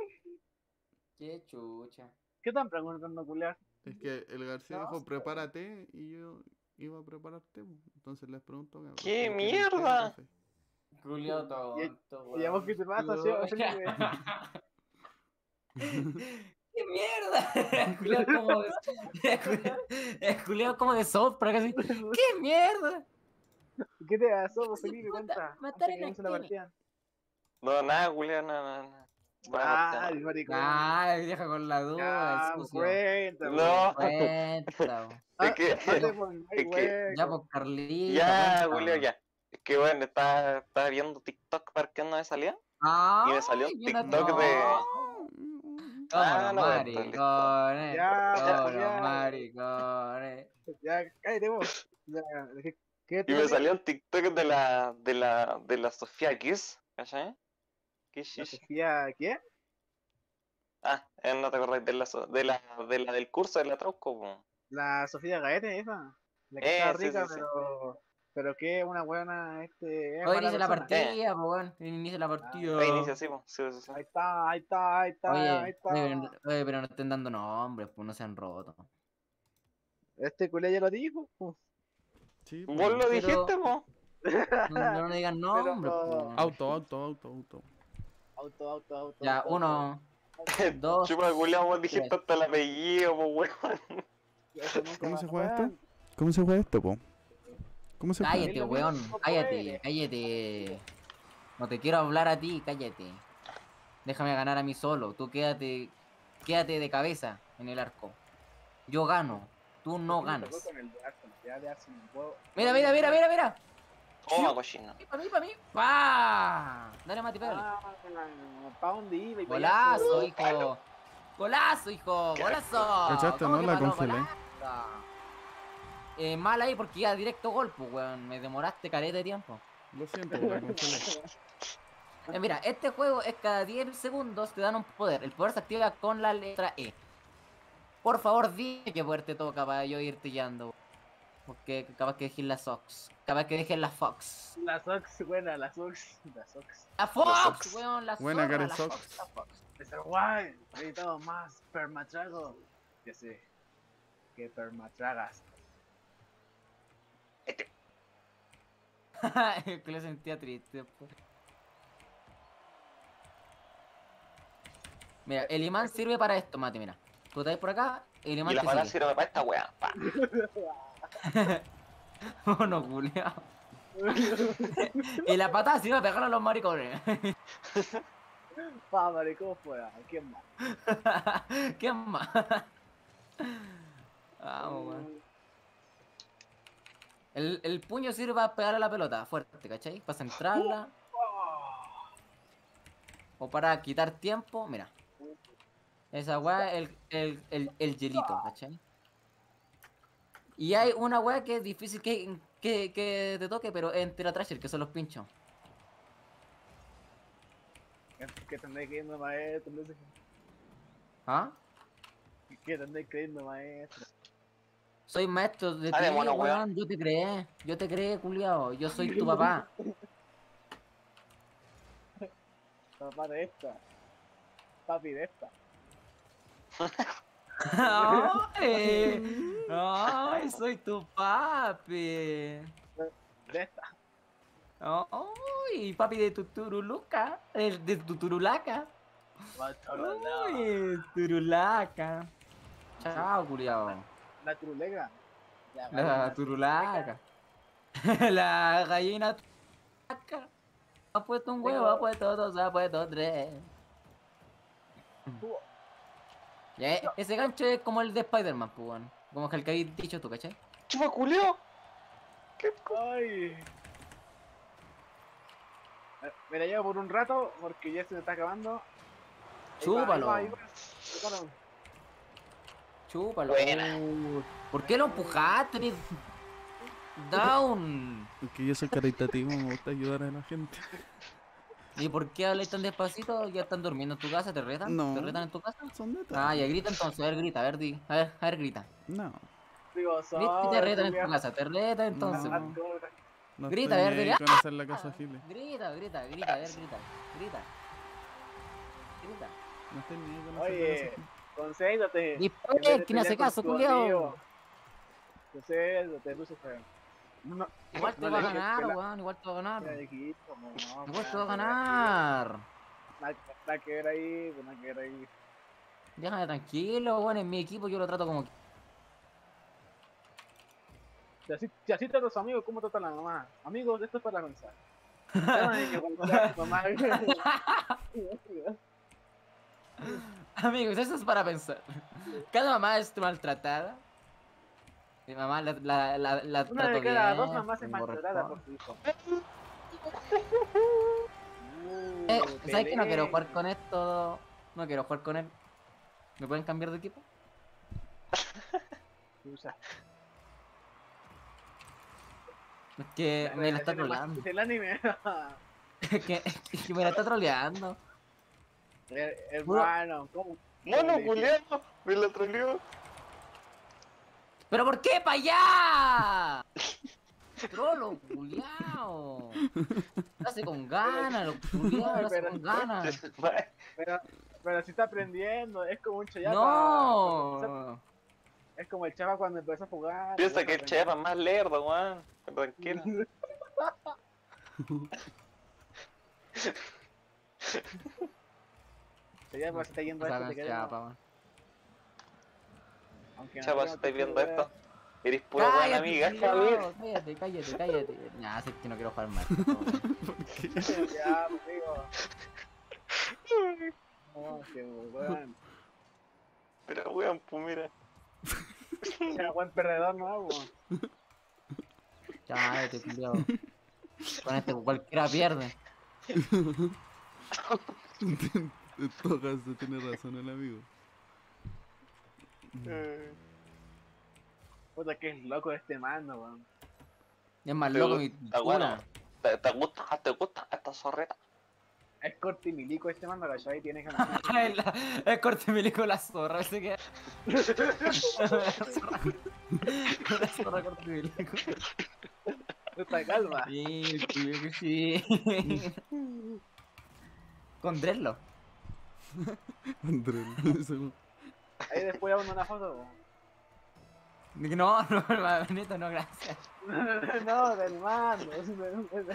Speaker 2: Qué chucha.
Speaker 4: ¿Qué están preguntando, culiar?
Speaker 3: Es que el García
Speaker 2: No,
Speaker 3: dijo prepárate y yo iba a prepararte. Entonces les pregunto.
Speaker 5: ¿Qué
Speaker 3: ¿ustedes quieren té o
Speaker 5: mierda?
Speaker 2: Julio tonto,
Speaker 4: ¿Y a vos qué te pasa?
Speaker 2: ¡Qué mierda! Julio como de... Julio como de soft, pero casi... ¡Qué mierda!
Speaker 4: ¿Qué te pasó, Felipe? Cuenta.
Speaker 2: matar en la
Speaker 4: partida.
Speaker 5: No, nada, Julián, nada, nada.
Speaker 4: Ah, el maricón.
Speaker 2: Ay, deja con la duda,
Speaker 4: Ya,
Speaker 2: el sucio.
Speaker 4: cuenta,
Speaker 5: No.
Speaker 2: Cuenta, bo.
Speaker 4: Ah,
Speaker 5: Es que-
Speaker 4: no pongas
Speaker 5: es que-
Speaker 2: Ya,
Speaker 4: hueco.
Speaker 2: pues, Carlito.
Speaker 5: Ya,
Speaker 2: cuenta,
Speaker 5: Julio, ya. Es que bueno, estaba, estaba viendo TikTok para que no me salía.
Speaker 2: Ah,
Speaker 5: Y me salió un TikTok de-
Speaker 2: Todos
Speaker 5: Ah,
Speaker 2: los maricones.
Speaker 4: Ya,
Speaker 2: Todos
Speaker 4: ya.
Speaker 2: los maricones.
Speaker 4: Ya, cállate vos. Ya, ¿qué- ¿Qué
Speaker 5: Y me
Speaker 4: salió?
Speaker 5: un TikTok de la, de la, de la Sofía Kiss, ¿cachai? Kiss,
Speaker 4: ¿La
Speaker 5: shish.
Speaker 4: Sofía qué?
Speaker 5: Ah, eh, no te acordás de la, de la, de la del curso de la Trauco.
Speaker 4: La Sofía Gaete, esa. La que
Speaker 5: Eh,
Speaker 4: está
Speaker 5: sí,
Speaker 4: rica,
Speaker 5: sí, sí.
Speaker 4: Pero. Que una buena. Este, es
Speaker 2: Hoy inicia la partida, pues, weón. Inicia la partida.
Speaker 5: Ahí inicia así, po. Sí, sí, sí.
Speaker 4: Ahí está, ahí está, ahí está, ahí está.
Speaker 2: oye, pero, oye, pero no estén dando nombres, pues no se han roto.
Speaker 4: Este culé ya lo dijo. pues.
Speaker 3: Sí,
Speaker 5: Vos
Speaker 3: pues.
Speaker 5: lo dijiste, po.
Speaker 2: No, no digan nombres,
Speaker 4: Pero-
Speaker 2: pues.
Speaker 3: Auto, auto, auto, auto.
Speaker 4: Auto, auto, auto.
Speaker 2: Ya,
Speaker 4: auto,
Speaker 2: uno, dos.
Speaker 5: Chupa culiao, vos dijiste hasta el apellido, po, weón.
Speaker 4: auto.
Speaker 3: ¿Cómo se juega esto? ¿Cómo se juega esto, po? ¿Cómo se juega?
Speaker 2: Cállate, weón. Cállate, cállate. No te quiero hablar a ti, cállate. Déjame ganar a mí solo. Tú quédate, quédate de cabeza en el arco. Yo gano. Tú no ganas. Mira, mira, mira, mira, mira.
Speaker 5: Toma, cochino.
Speaker 2: Para mí, para mí. ¡Pa! Dale, Mati, pégale.
Speaker 4: Ah, ¿pa' dónde iba?
Speaker 2: Golazo, hijo. Golazo, hijo. Golazo.
Speaker 3: ¿Cachaste,
Speaker 2: ¿Cómo
Speaker 3: no? La congelé.
Speaker 2: Eh, mal ahí porque iba directo gol, pues, weón. Me demoraste careta de tiempo.
Speaker 3: Lo siento, congelé.
Speaker 2: Eh, mira, este juego es cada 10 segundos te dan un poder. El poder se activa con la letra E. Por favor, dime qué poder te toca para yo ir tillando. Porque capaz que dejes la Sox. Capaz que dejes la Fox.
Speaker 4: La Sox, buena, la Sox. La Sox.
Speaker 2: La Fox,
Speaker 5: Sox.
Speaker 2: weón, la
Speaker 3: Buena, Karen
Speaker 2: la
Speaker 3: Sox.
Speaker 2: Fox, la Fox.
Speaker 4: Mr. White, necesitamos más permatrago. Ya sé. Que permatragas.
Speaker 2: que lo sentía triste. po. Mira, el imán sirve para esto, Mati, mira. Tú estás por acá, el imán
Speaker 5: Y la pala sirve para esta weá.
Speaker 2: Oh, no, y la patada sirve para pegar a los maricones.
Speaker 4: Pa, maricón fuera. ¿Quién más?
Speaker 2: ¿Qué más? Vamos, weón. El, el puño sirve para pegar a la pelota fuerte, ¿cachai? Para centrarla. O para quitar tiempo, mira. Esa weá es el, el, el, el hielito, ¿cachai? Y hay una weá que es difícil que, que, que te toque, pero es entera Trasher, que son los pinchos.
Speaker 4: Que tendré que irme maestro.
Speaker 2: ¿Ah?
Speaker 4: qué- Que tendré que irme maestro.
Speaker 2: Soy maestro de ti,
Speaker 5: mono, weón.
Speaker 2: weón. Yo te creé. Yo te creé, culiao. Yo soy tu papá.
Speaker 4: Papá de esta. Papi de esta.
Speaker 2: ¡Ay! ¡Ay! Soy tu papi.
Speaker 4: De esta.
Speaker 2: ¡Ay! Papi de tu turuluca. El de tu turulaca. ¡Ay! Turulaca. Chao, culiao.
Speaker 4: La trulega. Ya,
Speaker 2: La
Speaker 4: vale,
Speaker 2: turulaca. La gallina turulaca. Ha puesto un huevo, ha puesto dos, ha puesto tres. Ya, e- ese gancho es como el de Spider-Man, pues. Como que el que habéis dicho tú, ¿cachai?
Speaker 5: Chupa culeo.
Speaker 4: Ay. Eh, Mira, llevo por un rato porque ya se me está acabando. Ahí va, ahí
Speaker 2: Chúpalo.
Speaker 4: va, ahí va. Chúpalo.
Speaker 5: Buena.
Speaker 2: Uh, ¿Por qué lo empujaste? Down.
Speaker 3: Porque yo soy caritativo, me gusta ayudar a la gente.
Speaker 2: ¿Y por qué hablas tan despacito? ¿Ya están durmiendo en tu casa? ¿Te retan?
Speaker 3: No.
Speaker 2: ¿Te retan en tu casa?
Speaker 3: Son
Speaker 2: Ah, ya grita entonces, a ver, grita, a ver, di, a ver, a ver, grita.
Speaker 3: No,
Speaker 4: Digo,
Speaker 2: Grita te retan en tu casa, te retan entonces.
Speaker 3: No.
Speaker 2: po.
Speaker 3: no
Speaker 2: Grita, a ver,
Speaker 3: hacer la casa
Speaker 2: Ah,
Speaker 3: Giles.
Speaker 2: Grita, grita, grita, a ver, grita, grita. Grita.
Speaker 3: No estoy ni con hacer la
Speaker 4: Oye,
Speaker 3: casa
Speaker 4: Concéntrate.
Speaker 2: Dispare, ¿quién hace caso, culiao?
Speaker 4: Concéntrate, Lucifer. No,
Speaker 2: Igual te
Speaker 4: no
Speaker 2: va a ganar,
Speaker 4: que la-
Speaker 2: weón, igual te va a ganar.
Speaker 4: No, no,
Speaker 2: Igual te va a ganar.
Speaker 4: Nada que ver ahí, pues, nada que ver ahí.
Speaker 2: Déjame tranquilo, weón, en mi equipo yo lo trato como...
Speaker 4: Si así, si así trata a tus amigos, ¿cómo trata a la mamá? Amigos, esto es para pensar. Que cuando tu mamá.
Speaker 2: Amigos, eso es para pensar. Cada mamá es maltratada. Mi mamá la, la, la, la
Speaker 4: Una
Speaker 2: trato
Speaker 4: de cada
Speaker 2: bien,
Speaker 4: dos mamás es maltratada por su hijo. Uh,
Speaker 2: Eh, ¿Sabes que no quiero jugar con esto? No quiero jugar con él. ¿Me pueden cambiar de equipo? Es que me la está troleando.
Speaker 4: anime.
Speaker 2: Que, es que me la está troleando.
Speaker 4: Her- Hermano, ¿cómo?
Speaker 5: Mono culeo. Me lo troleó.
Speaker 2: ¿Pero por qué para allá? Trolo, culiao. Lo hace con ganas, lo culiao, lo hace
Speaker 4: Pero-
Speaker 2: con ganas.
Speaker 4: Pero, pero si está aprendiendo, es como un chayapa.
Speaker 2: No.
Speaker 4: Es como el chapa cuando empezó a jugar.
Speaker 5: Piensa que el
Speaker 4: empezó a
Speaker 5: chef es más lerdo, weón. Tranquilo.
Speaker 4: aprender. Chayapa se está yendo a esto, te
Speaker 2: weón.
Speaker 4: Aunque no
Speaker 5: Chapa, si estáis viendo esto, eres pura buena amiga, Javier.
Speaker 2: Cállate, cállate, cállate. Nah, sé que no quiero jugar más.
Speaker 4: Ya, amigo. No, que weón.
Speaker 5: Pero weón, pues mira.
Speaker 4: Era buen perdedor, ¿no? weón?
Speaker 2: Ya, te culiao. Con este cualquiera pierde.
Speaker 3: En todo caso, tiene razón el amigo.
Speaker 5: Eh,
Speaker 4: Puta, que es loco este mando, weón.
Speaker 2: Es más
Speaker 5: ¿Te
Speaker 2: loco mi
Speaker 5: está bueno? ¿Te, te gusta? ¿Te gusta esta zorreta?
Speaker 4: Es cortimilico este mando, ¿cachai?
Speaker 2: Ay, la- Es corte milico la zorra, ese que. La zorra. La zorra corte milico.
Speaker 4: Esta calma.
Speaker 2: Sí, sí, sí. Con.
Speaker 4: Ahí después hago una foto.
Speaker 2: No, no, Benito, no, gracias.
Speaker 4: no, del mando.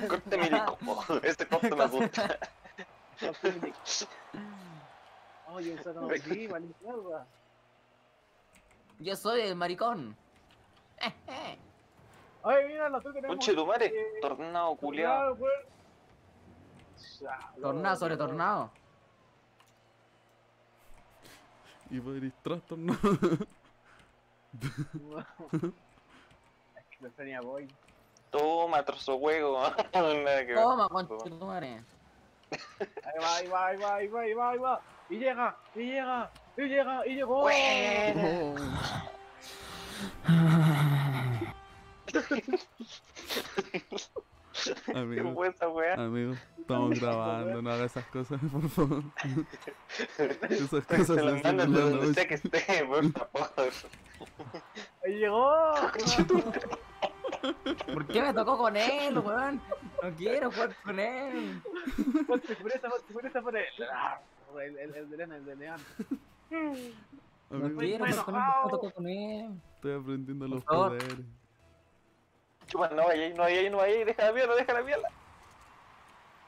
Speaker 5: Corte milico. Este corte me gusta.
Speaker 4: Oye, eso no sí, vale mierda.
Speaker 2: Yo soy el maricón.
Speaker 4: Oye, mira, nosotros tenemos.
Speaker 5: Conche tu madre. Tornado culiado.
Speaker 4: tornado. Ya,
Speaker 2: Tornado sobre tornado.
Speaker 3: Y poder ir trastornado.
Speaker 4: Es que no tenía boy.
Speaker 5: Toma, trozo huevo.
Speaker 2: Toma, concha tu madre.
Speaker 4: Ahí va, ahí va, ahí va, ahí va, ahí va, ahí va. Y llega, y llega, y llega, y llegó.
Speaker 5: ¿Qué
Speaker 3: Amigo,
Speaker 5: esa weá?
Speaker 3: amigo, estamos grabando, no haga esas cosas, por favor. Esas cosas
Speaker 5: Se mando
Speaker 3: en
Speaker 5: de donde sea que esté, por favor.
Speaker 4: Ahí llegó.
Speaker 2: ¿Por qué me tocó con él, weón? No quiero jugar con él.
Speaker 4: Ponte fureza, ponte fureza por él. Ah, El, el, el de León, el de León.
Speaker 2: No quiero
Speaker 4: bueno,
Speaker 2: jugar con él. ¿por qué me tocó con él?
Speaker 3: estoy aprendiendo los
Speaker 2: favor.
Speaker 3: poderes.
Speaker 5: Chupa, no vaya ahí, no vaya ahí, no vaya ahí, deja la mierda, deja la mierda.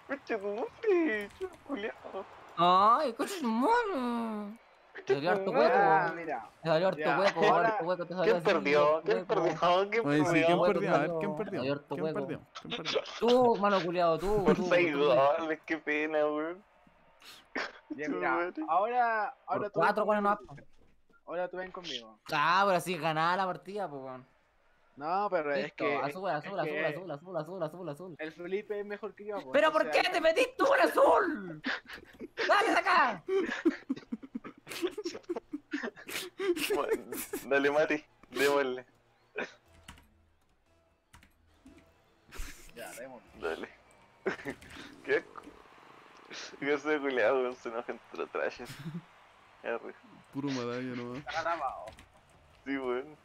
Speaker 5: Conche tu madre, chupa culiao.
Speaker 2: Ay, coche mono. Te salió harto hueco,
Speaker 4: Ah,
Speaker 2: weón.
Speaker 4: mira.
Speaker 2: Te salió harto hueco, harto hueco. te salió
Speaker 5: ¿Quién perdió? ¿Quién perdió? ¿Quién
Speaker 3: sí, ¿quién
Speaker 5: perdió?
Speaker 3: perdió? A ver, ¿quién perdió? ¿Quién perdió? ¿Quién perdió?
Speaker 2: Tú, mano culiado, tú.
Speaker 5: Por
Speaker 2: tú,
Speaker 5: seis
Speaker 2: tú.
Speaker 5: goles, qué pena, weón.
Speaker 4: Mira. Ahora, ahora tú.
Speaker 2: cuatro
Speaker 4: conmigo.
Speaker 2: no.
Speaker 4: Ahora tú ven conmigo.
Speaker 2: Ah, pero así ganaba la partida, pues, weón.
Speaker 4: No, pero es que.
Speaker 2: azul,
Speaker 4: es
Speaker 2: azul, azul,
Speaker 4: que
Speaker 2: azul, azul, azul, azul, azul.
Speaker 4: El Felipe es mejor que yo. pues,
Speaker 2: ¿Pero por qué te metiste tú en azul? ¡Dale acá!
Speaker 5: Bueno, Dale, Mati, démosle.
Speaker 4: Ya, démosle.
Speaker 5: Dale. Qué asco. Yo soy culiado, weón, se enoja entre trashes.
Speaker 3: Puro medalla nomás.
Speaker 4: Está grabado.
Speaker 5: Sí, weón.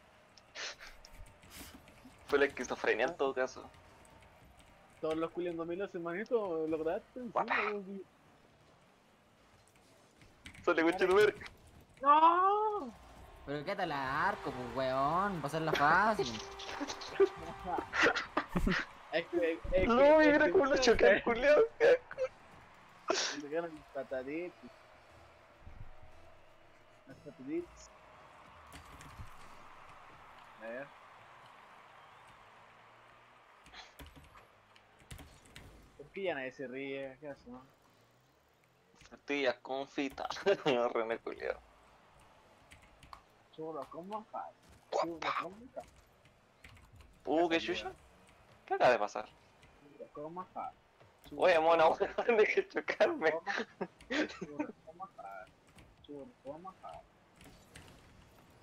Speaker 5: Fue la esquizofrenia en todo caso.
Speaker 4: Todos los culios en 2011, manito, lograste. Sí.
Speaker 5: Sale conche tu madre.
Speaker 4: ¡No!
Speaker 2: Pero qué tal la arco, pues, weón. Va a ser la fácil.
Speaker 4: Es que. Es
Speaker 5: No, mira cómo lo choqué al culiado. qué asco.
Speaker 4: Se quedaron mis pataditas. Las pataditas. A ver. ¿Por qué ya nadie se ríe? ¿Qué hace, no?
Speaker 5: Tortillas confita. René culiado.
Speaker 4: Churro con mojar. Churro con mojar.
Speaker 5: Uh, qué chucha. ¿Qué acaba de pasar?
Speaker 4: Churro con. Churro
Speaker 5: Oye, mona, deje de chocarme.
Speaker 4: Churro con mojar. Churro con mojar.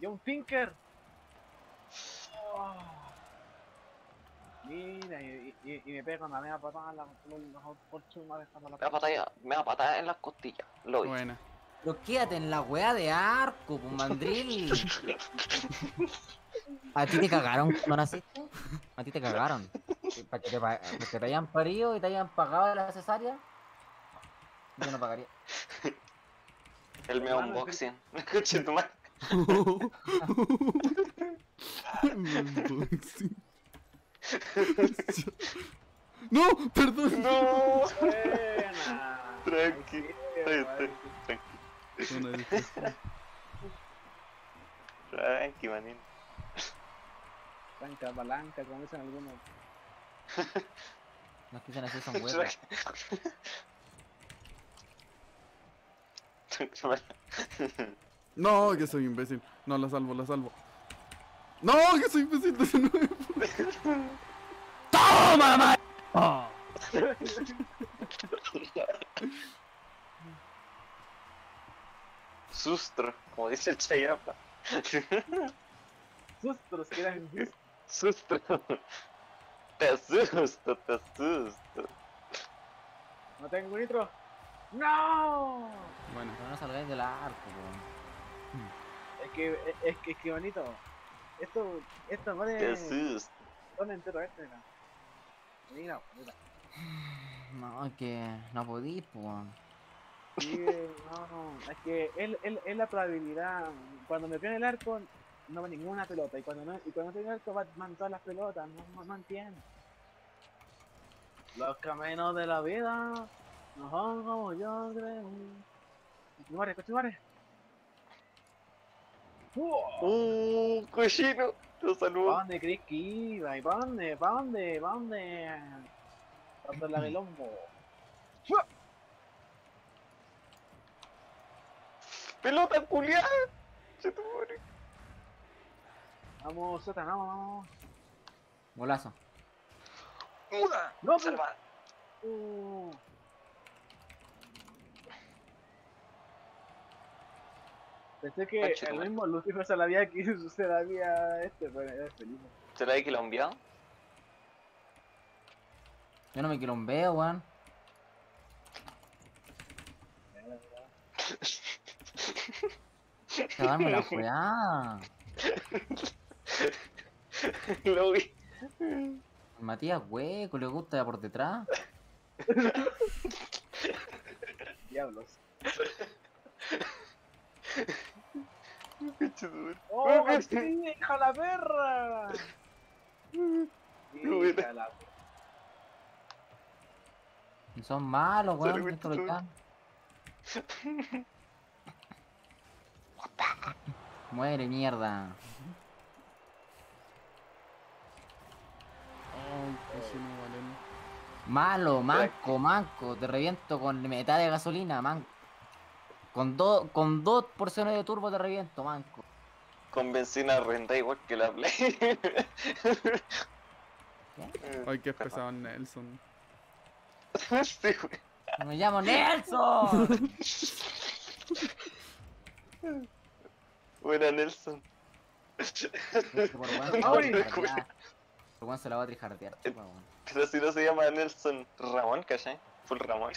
Speaker 4: ¡Y un Tinker! Oh. Mira, y, y, y me pega una media patada en la la
Speaker 5: Me da patada, me da patada en las costillas. Lo vi.
Speaker 3: Buena.
Speaker 2: Pero quédate en la weá de arco, pues, mandril. ¿A ti te cagaron cuando naciste? ¿A ti te cagaron? ¿Para que te, para que te hayan parido y te hayan pagado la cesárea? Yo no pagaría.
Speaker 5: El
Speaker 4: Hermano,
Speaker 5: unboxing. Escuche tu madre.
Speaker 3: Unboxing. No, perdón.
Speaker 5: No. Tranqui.
Speaker 4: Ahí
Speaker 5: Estoy, tranqui. Tranqui, manín.
Speaker 4: Palanca, palanca, como dicen algunos.
Speaker 2: Que dicen así son huevos.
Speaker 3: No, que soy imbécil. No, la salvo, la salvo. No, que soy besito de nuevo.
Speaker 1: ¡Toma, ma- Oh.
Speaker 5: Sustro, como dice el Chayapa.
Speaker 4: Sustros que eran
Speaker 5: Sustro. Te asusto, te asusto.
Speaker 4: No tengo nitro. ¡No!
Speaker 3: Bueno,
Speaker 2: Pero no salgáis del arco, weón.
Speaker 4: Es que, es, es que, es que bonito. Esto, esto
Speaker 5: Te
Speaker 4: vale.
Speaker 5: asusto.
Speaker 4: Son entero este, mira. Mira, mira.
Speaker 2: No, es que no podís, pues.
Speaker 4: Sí, no, no. Es que él, él, es la probabilidad. Cuando me pone el arco, no va ninguna pelota. Y cuando no, y cuando tiene el arco, va- van todas las pelotas. No, no, no entiendo. Los caminos de la vida no son como yo creo. Continuare, continuare. ¡Uh!
Speaker 5: Cochino. Te
Speaker 4: ¿Pa
Speaker 5: saludo.
Speaker 4: dónde crees que iba? ¿Y pa' dónde? ¿Pa dónde? ¿Pa dónde? Tanto la del hombro.
Speaker 5: Pelota culiada. Se te muere.
Speaker 4: Vamos, Zeta, vamos, vamos.
Speaker 2: Golazo.
Speaker 5: Una.
Speaker 4: No,
Speaker 5: Salva.
Speaker 4: Uh. Pensé que
Speaker 5: Pancho,
Speaker 4: el mismo Lucifer se la había que se la había este, pero era feliz.
Speaker 5: ¿Será que lo ha enviado?
Speaker 2: Yo no me quiero un veo, weón. Cagarme la weá.
Speaker 5: lo vi.
Speaker 2: Matías hueco, le gusta por detrás.
Speaker 4: Diablos.
Speaker 5: Pinche duro.
Speaker 4: ¡Oh, sí, hija la perra! Hija la
Speaker 2: Son malos, weón. Esto lo están. Muere, mierda.
Speaker 3: Ay, cochino valen.
Speaker 2: Malo, manco, manco. Te reviento con mitad de gasolina, manco. Con, dos con dos porciones de turbo te reviento, manco.
Speaker 5: Con benzina renta igual que la Play.
Speaker 3: Ay, qué pesado Nelson.
Speaker 5: sí.
Speaker 2: ¡Me llamo Nelson!
Speaker 5: Buena Nelson.
Speaker 2: Este por weón se la va a trijardear.
Speaker 5: Pero si no se llama Nelson Ramón, ¿cachai? Full Ramón.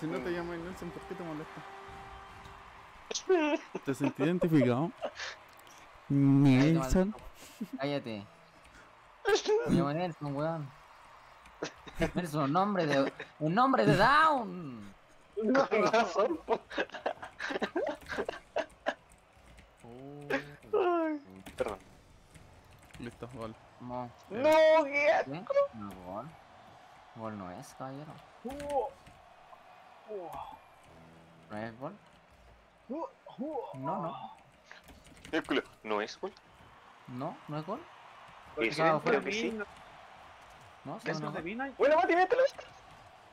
Speaker 3: Si no te llamas Nelson, ¿por qué te molesta? ¿Te sentí identificado? Nelson.
Speaker 2: Cállate. Me llamo Nelson, weón. Nelson, un nombre de. Un nombre de Down.
Speaker 5: Con razón, Perdón.
Speaker 3: Listo, gol.
Speaker 2: No.
Speaker 5: No, ¿qué?
Speaker 2: ¿Qué? No, gol. Gol no es, caballero. ¿No es gol? No, no.
Speaker 5: El culo. ¿No es, güey?
Speaker 2: No, no es gol.
Speaker 4: Dentro
Speaker 5: creo
Speaker 4: de
Speaker 5: que sí.
Speaker 4: mí,
Speaker 2: No,
Speaker 4: dentro
Speaker 2: no.
Speaker 4: de mí no hay-
Speaker 5: Bueno, Mati, mételo.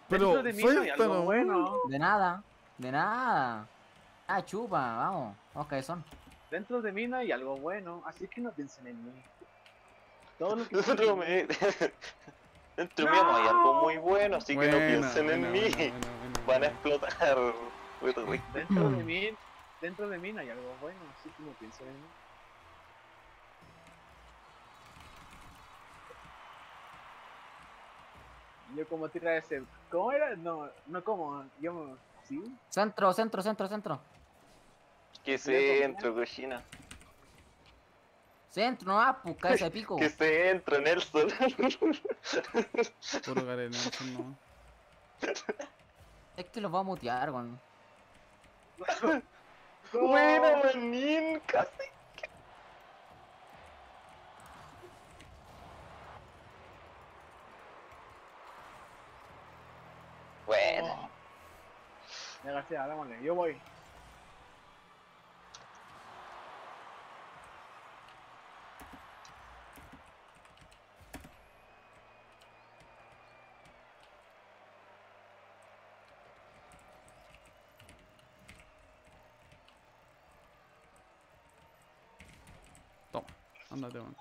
Speaker 3: Pero,
Speaker 4: de mí no hay algo
Speaker 3: suéltalo.
Speaker 4: bueno.
Speaker 2: De nada. De nada. Ah, chupa, vamos. Vamos, cabezón.
Speaker 4: Dentro de mí no hay algo bueno, así que no piensen en mí. Todo lo que
Speaker 5: Nosotros me... Dentro mío no hay algo muy bueno, así que no
Speaker 3: Buena,
Speaker 5: piensen en
Speaker 3: buena,
Speaker 5: mí. Van a explotar. Güey.
Speaker 4: Dentro de mí, dentro de mí no hay algo bueno, así que no piensen en mí. Yo como tira ese, ¿cómo era? No, no como, yo, ¿sí?
Speaker 2: Centro, centro, centro, centro.
Speaker 5: Que centro, cochina.
Speaker 2: Centro, no vas, pues, cabeza de pico.
Speaker 5: Que centro, Nelson.
Speaker 3: Puro Gary Nelson, no.
Speaker 2: Es que los va a mutear, weón.
Speaker 5: Bueno, manín, casi. Bueno,
Speaker 4: Ya García, hagámosle, yo voy.
Speaker 3: Ándate, man.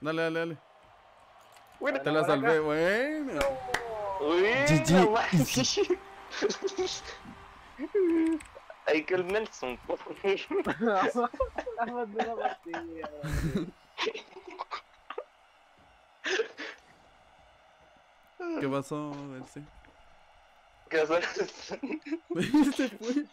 Speaker 3: Dale, dale, dale. Te la salvé, bueno.
Speaker 5: Man. Ahí que el Nelson. po.
Speaker 4: La bandera partida.
Speaker 3: ¿Qué pasó, Delcy?
Speaker 5: ¿Qué hacer?
Speaker 3: Se fue.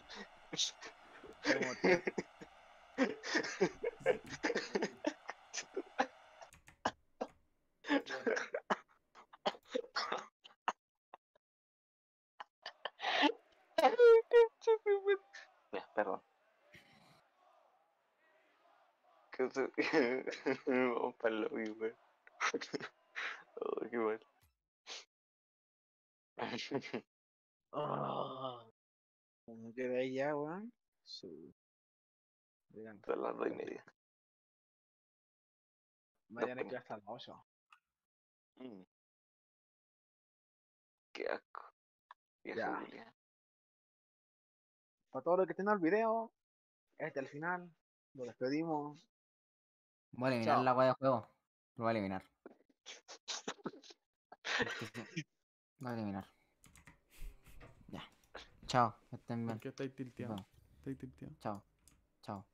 Speaker 5: Ya, perdón. Que se... Vamos para el lobby, weón. Oh, qué mal.
Speaker 4: Ah. ¿Cómo queda ahí ya, weón? Su.
Speaker 5: Son las dos y media.
Speaker 4: Mañana hay que hasta las 8.
Speaker 5: Mm. Qué asco.
Speaker 4: Ya.
Speaker 5: culiao.
Speaker 4: Para todos los que estén al video, este al final. Lo despedimos.
Speaker 2: Voy a eliminar
Speaker 4: Chao.
Speaker 2: la weá de juego. Lo voy a eliminar. Porque voy a eliminar. Ya. Chao. Que estén bien.
Speaker 3: ¿Por qué estáis
Speaker 2: vemos.
Speaker 3: Estáis tilteados.
Speaker 2: Chao. Chao.